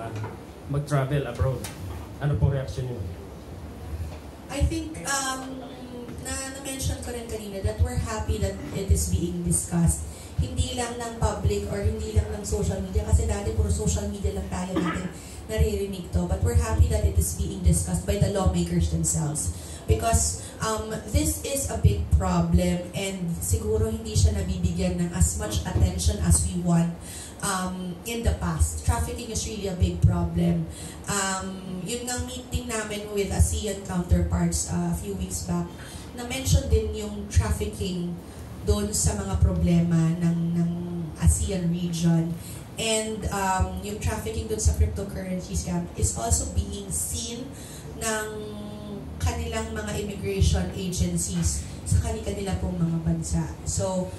mag-travel abroad. Ano po reaction niyo? I think um, na-mention ko rin kanina that we're happy that it is being discussed. Hindi lang ng public or hindi lang ng social media kasi dati puro social media lang tayo natin naririnig to. But we're happy that it is being discussed by the lawmakers themselves. Because um, this is a big problem and siguro hindi siya nabibigyan ng as much attention as we want um, in the past. Trafficking is really a big problem. Um, yun ng meeting namin with ASEAN counterparts uh, a few weeks back, na-mention din yung trafficking doon sa mga problema ng, ng ASEAN region. And um, yung trafficking doon sa cryptocurrency scam is also being seen ng kanilang mga immigration agencies sa kanila pong mga bansa. So,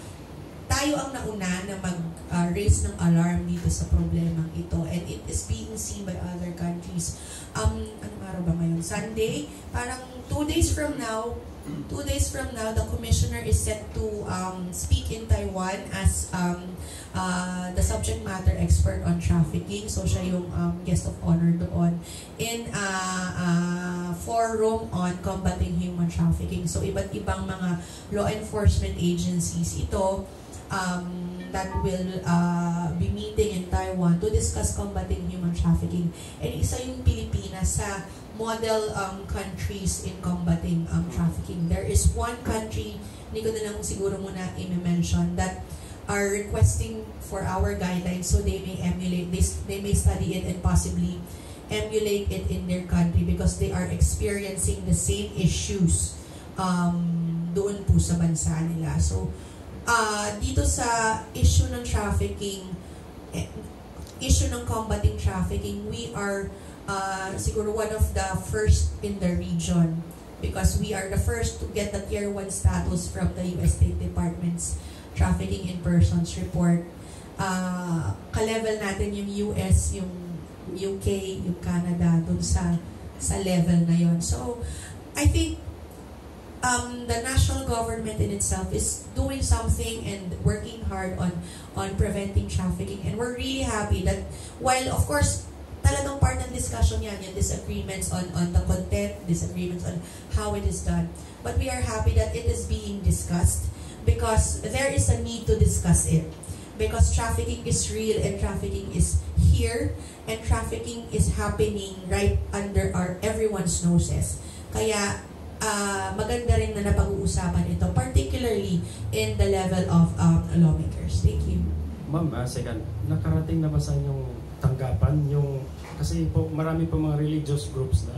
tayo ang nauna na mag-raise ng alarm dito sa problemang ito and it is being seen by other countries. Um, anong araw ba ngayon? Sunday? Parang two days from now, two days from now, the commissioner is set to um, speak in Taiwan as um, uh, the subject matter expert on trafficking. So siya yung um, guest of honor doon in uh, uh, forum on combating human trafficking. So iba't ibang mga law enforcement agencies ito um, that will uh, be meeting in Taiwan to discuss combating human trafficking. And isa yung Pilipinas sa model um, countries in combating um, trafficking. There is one country, hindi ko na lang siguro muna i-mention, that are requesting for our guidelines so they may emulate this, they may study it and possibly emulate it in their country because they are experiencing the same issues um, doon po sa bansa nila. So, uh, dito sa issue ng trafficking, eh, issue ng combating trafficking, we are uh, siguro one of the first in the region because we are the first to get the Tier 1 status from the U.S. State Department's Trafficking in Persons report. Uh, ka-level natin yung US, yung UK, yung Canada, dun sa sa level na yon. So, I think um, the national government in itself is doing something and working hard on on preventing trafficking. And we're really happy that while of course talagang part ng discussion yan, yung disagreements on, on the content, disagreements on how it is done. But we are happy that it is being discussed because there is a need to discuss it. Because trafficking is real and trafficking is here and trafficking is happening right under our everyone's noses. Kaya uh, maganda rin na napag-uusapan ito, particularly in the level of um, lawmakers. Thank you. Ma'am, ah, second, nakarating na ba sa inyong tanggapan yung kasi po marami po mga religious groups na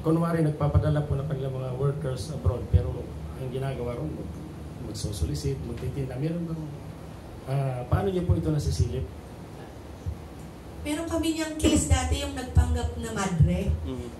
kunwari nagpapadala po ng kanilang mga workers abroad pero ang ginagawa ron mag, magsusulisit, magtitinda. Meron bang ah, paano niyo po ito nasisilip? Meron kami niyang case dati yung nagpanggap na madre,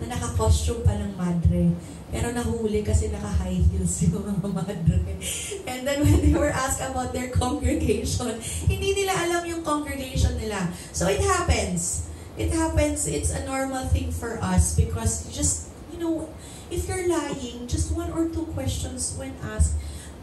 na naka-costume pa ng madre. Pero nahuli kasi naka-high heels *laughs* yung mga madre. And then when they were asked about their congregation, hindi nila alam yung congregation nila. So it happens. It happens. It's a normal thing for us because just, you know, if you're lying, just one or two questions when asked,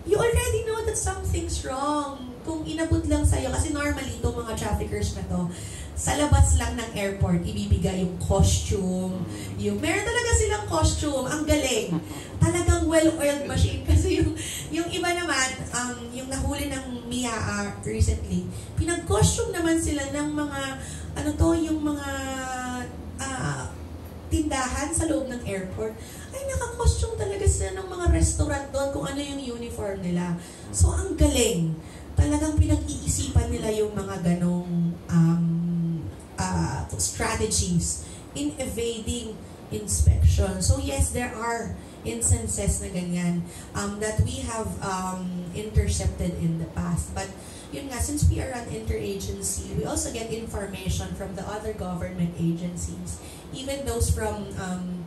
you already know that something's wrong. Kung inabot lang sa'yo, kasi normally itong mga traffickers na to, sa labas lang ng airport, ibibigay yung costume, yung, meron talaga silang costume, ang galing. *laughs* Talagang well-oiled machine. *laughs* Kasi yung, yung iba naman, um, yung nahuli ng Mia recently, pinag-costume naman sila ng mga, ano to, yung mga, ah, tindahan sa loob ng airport, ay naka-costume talaga sila ng mga restaurant doon kung ano yung uniform nila. So, ang galing. Talagang pinag-iisipan nila yung mga ganong um, uh, strategies in evading inspection. So, yes, there are instances na ganyan um, that we have um, intercepted in the past. But yun nga, since we are an interagency, we also get information from the other government agencies, even those from um,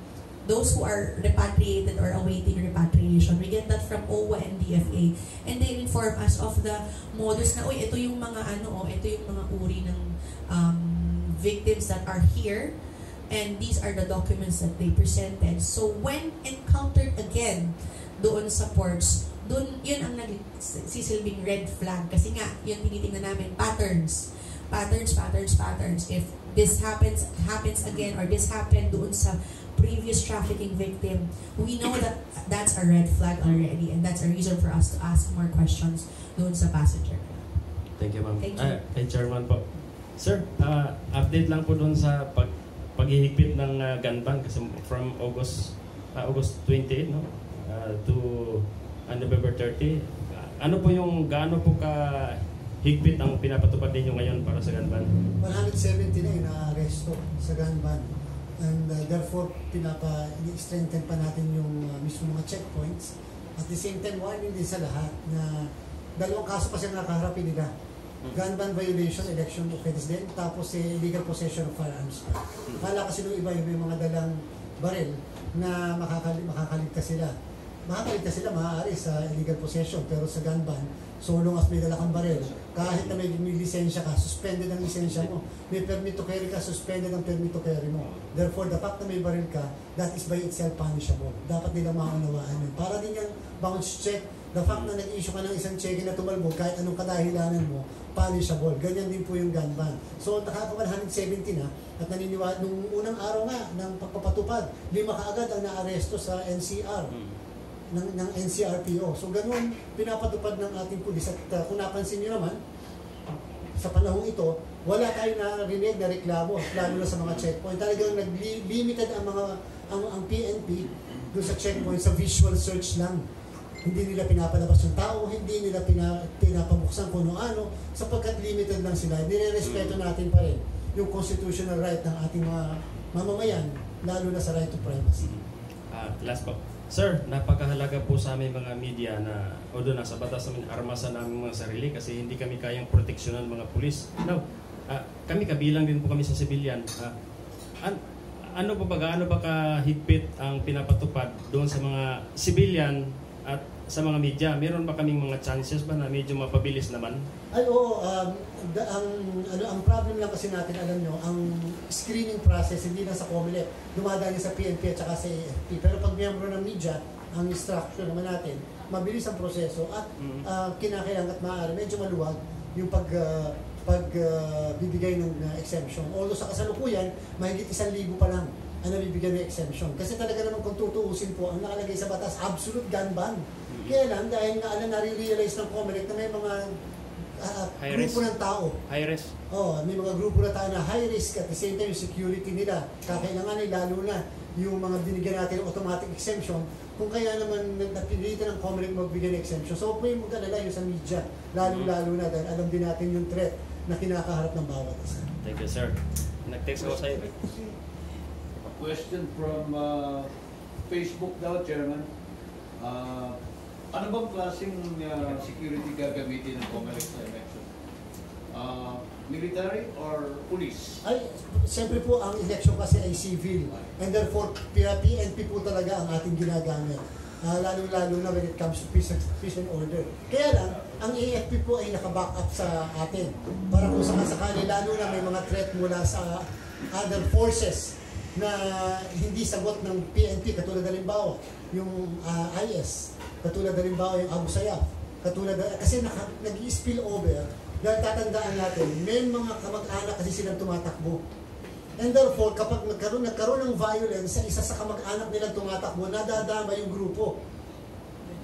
those who are repatriated or awaiting repatriation. We get that from OWA and DFA. And they inform us of the modus na, uy, ito yung mga ano, oh, ito yung mga uri ng um, victims that are here and these are the documents that they presented. So when encountered again doon sa ports, doon yun ang nagsisilbing red flag kasi nga yun tinitingnan namin patterns patterns patterns patterns if this happens happens again or this happened doon sa previous trafficking victim we know that that's a red flag already and that's a reason for us to ask more questions doon sa passenger Thank you, ma'am. Thank you. Ah, kay Chairman po. Sir, ah, update lang po doon sa pag paghihigpit ng uh, gun ban kasi from August ah, August 28 no Ah, to ah, November 30. Ah, ano po yung gaano po ka higpit ang pinapatupad ninyo ngayon para sa gun ban? 170 na yung sa gun ban. And uh, therefore, pinapa, strengthen pa natin yung uh, mismo mga checkpoints. At the same time, warning din sa lahat na dalawang kaso pa siya nakaharapin nila. Gun ban violation, election offense din, tapos eh, illegal possession of firearms pa. Kala kasi nung iba yung mga dalang baril na makakali, makakaligtas sila. Makakaligtas sila maaari sa illegal possession, pero sa gun ban, so long as may dala kang baril, kahit na may, may lisensya ka, suspended ang lisensya mo. May permit to carry ka, suspended ang permit to carry mo. Therefore, the fact na may baril ka, that is by itself punishable. Dapat nila maunawaan yun. Para din yung bounce check, the fact na nag-issue ka ng isang check na tumalbog, kahit anong kadahilanan mo, punishable. Ganyan din po yung gun ban. So, nakaka 170 na, at naniniwala, nung unang araw nga ng pagpapatupad, lima kaagad ang naaresto sa NCR ng, ng NCRPO. So ganun pinapatupad ng ating pulis at uh, kung napansin niyo naman sa panahong ito, wala tayong narinig na reklamo lalo na sa mga checkpoint. Talagang nag-limited ang mga ang, ang PNP doon sa checkpoint sa visual search lang. Hindi nila pinapalabas yung tao, hindi nila pina, pinapabuksan kung ano, sapagkat limited lang sila. Nire-respeto natin pa rin yung constitutional right ng ating mga mamamayan, lalo na sa right to privacy. Ah, last po. Sir, napakahalaga po sa aming mga media na although nasa batas namin armasan namin mga sarili kasi hindi kami kayang proteksyonan mga pulis. Now, ah, kami kabilang din po kami sa civilian. Ah, an- ano pa ba gaano ba kahigpit ang pinapatupad doon sa mga civilian at sa mga media? Meron ba kaming mga chances ba na medyo mapabilis naman? Ay, oo. Um, the- ang, ano, ang problem lang kasi natin, alam nyo, ang screening process, hindi lang sa COMELEC, dumadaan sa PNP at saka sa AFP. Pero pag miyembro ng media, ang structure naman natin, mabilis ang proseso at Mm. uh, kinakailangan at maaari, medyo maluwag yung pag uh, pag uh, bibigay ng uh, exemption. Although sa kasalukuyan, mahigit isang libo pa lang ang nabibigyan ng exemption. Kasi talaga naman kung tutuusin po, ang nakalagay sa batas, absolute gun ban. Kaya lang, dahil nga alam nare-realize ng COMELEC na may mga uh, High grupo risk. ng tao High risk. Oh, may mga grupo na tayo na high risk at the same time yung security nila. Kakailangan ay lalo na yung mga binigyan natin automatic exemption kung kaya naman napilitan ng COMELEC magbigay ng exemption. So, po yung mag-alala yung sa media, lalo-lalo na dahil alam din natin yung threat na kinakaharap ng bawat isa. Thank you, sir. Nag-text ako sa'yo. A question from uh, Facebook daw, Chairman. Uh, ano bang klaseng uh, security gagamitin ng COMELEC sa election? Uh, military or police? Ay, siyempre po, ang election kasi ay civil. And therefore, PNP po talaga ang ating ginagamit. Ah, lalo-lalo na when it comes to peace and, peace and order. Kaya lang, ang AFP po ay nakaback up sa atin. Para kung sakasakali, lalo na may mga threat mula sa other forces na hindi sagot ng PNP, katulad halimbawa, yung ah, IS, katulad halimbawa yung Abu Sayyaf, katulad, kasi naka, nag-spill over, dahil tatandaan natin, may mga kamag-anak kasi silang tumatakbo. And therefore, kapag nagkaroon, nagkaroon ng violence sa isa sa kamag-anak nilang tumatakbo, nadadama yung grupo.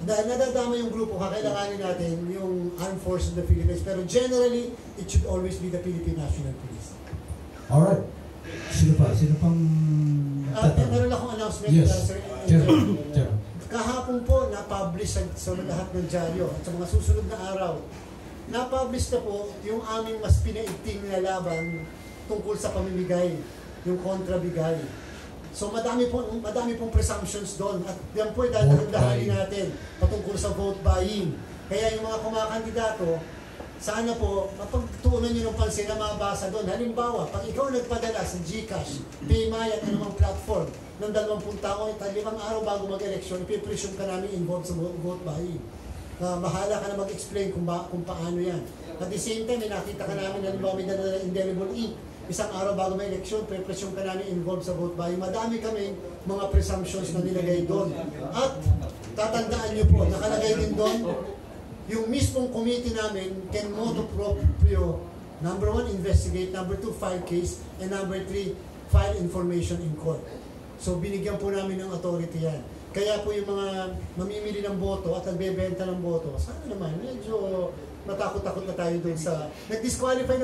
Dahil nadadama yung grupo, kakailanganin natin yung armed forces of the Philippines. Pero generally, it should always be the Philippine National Police. Alright. Sino pa? Sino pang tatanong. meron akong announcement, Yes. uh, Sir. Chairman, Chairman. Kahapon po, na-publish sa, sa lahat ng dyaryo at sa mga susunod na araw, na-publish na po yung aming mas pinaigting na laban tungkol sa pamimigay, yung kontrabigay. So madami po madami pong presumptions doon at yan po ay buying. natin patungkol sa vote buying. Kaya yung mga kumakandidato, sana po mapagtuunan nyo ng pansin na mabasa doon. Halimbawa, pag ikaw nagpadala sa GCash, Paymaya at anumang platform ng 20 tao at limang araw bago mag-election, ipipresume ka namin involved sa vote buying. Uh, bahala ka na mag-explain kung, ba, kung paano yan. At the same time, may nakita ka namin na halimbawa may dala ng indelible ink. Isang araw bago may election, pre-presume ka namin involved sa vote buying. Madami kami mga presumptions na nilagay doon. At tatandaan nyo po, nakalagay din doon, yung mismong committee namin can motu proprio, number one, investigate, number two, file case, and number three, file information in court. So binigyan po namin ng authority yan. Kaya po yung mga mamimili ng boto at nagbebenta ng boto, sana naman medyo natakot-takot na tayo doon sa... Nag-disqualify na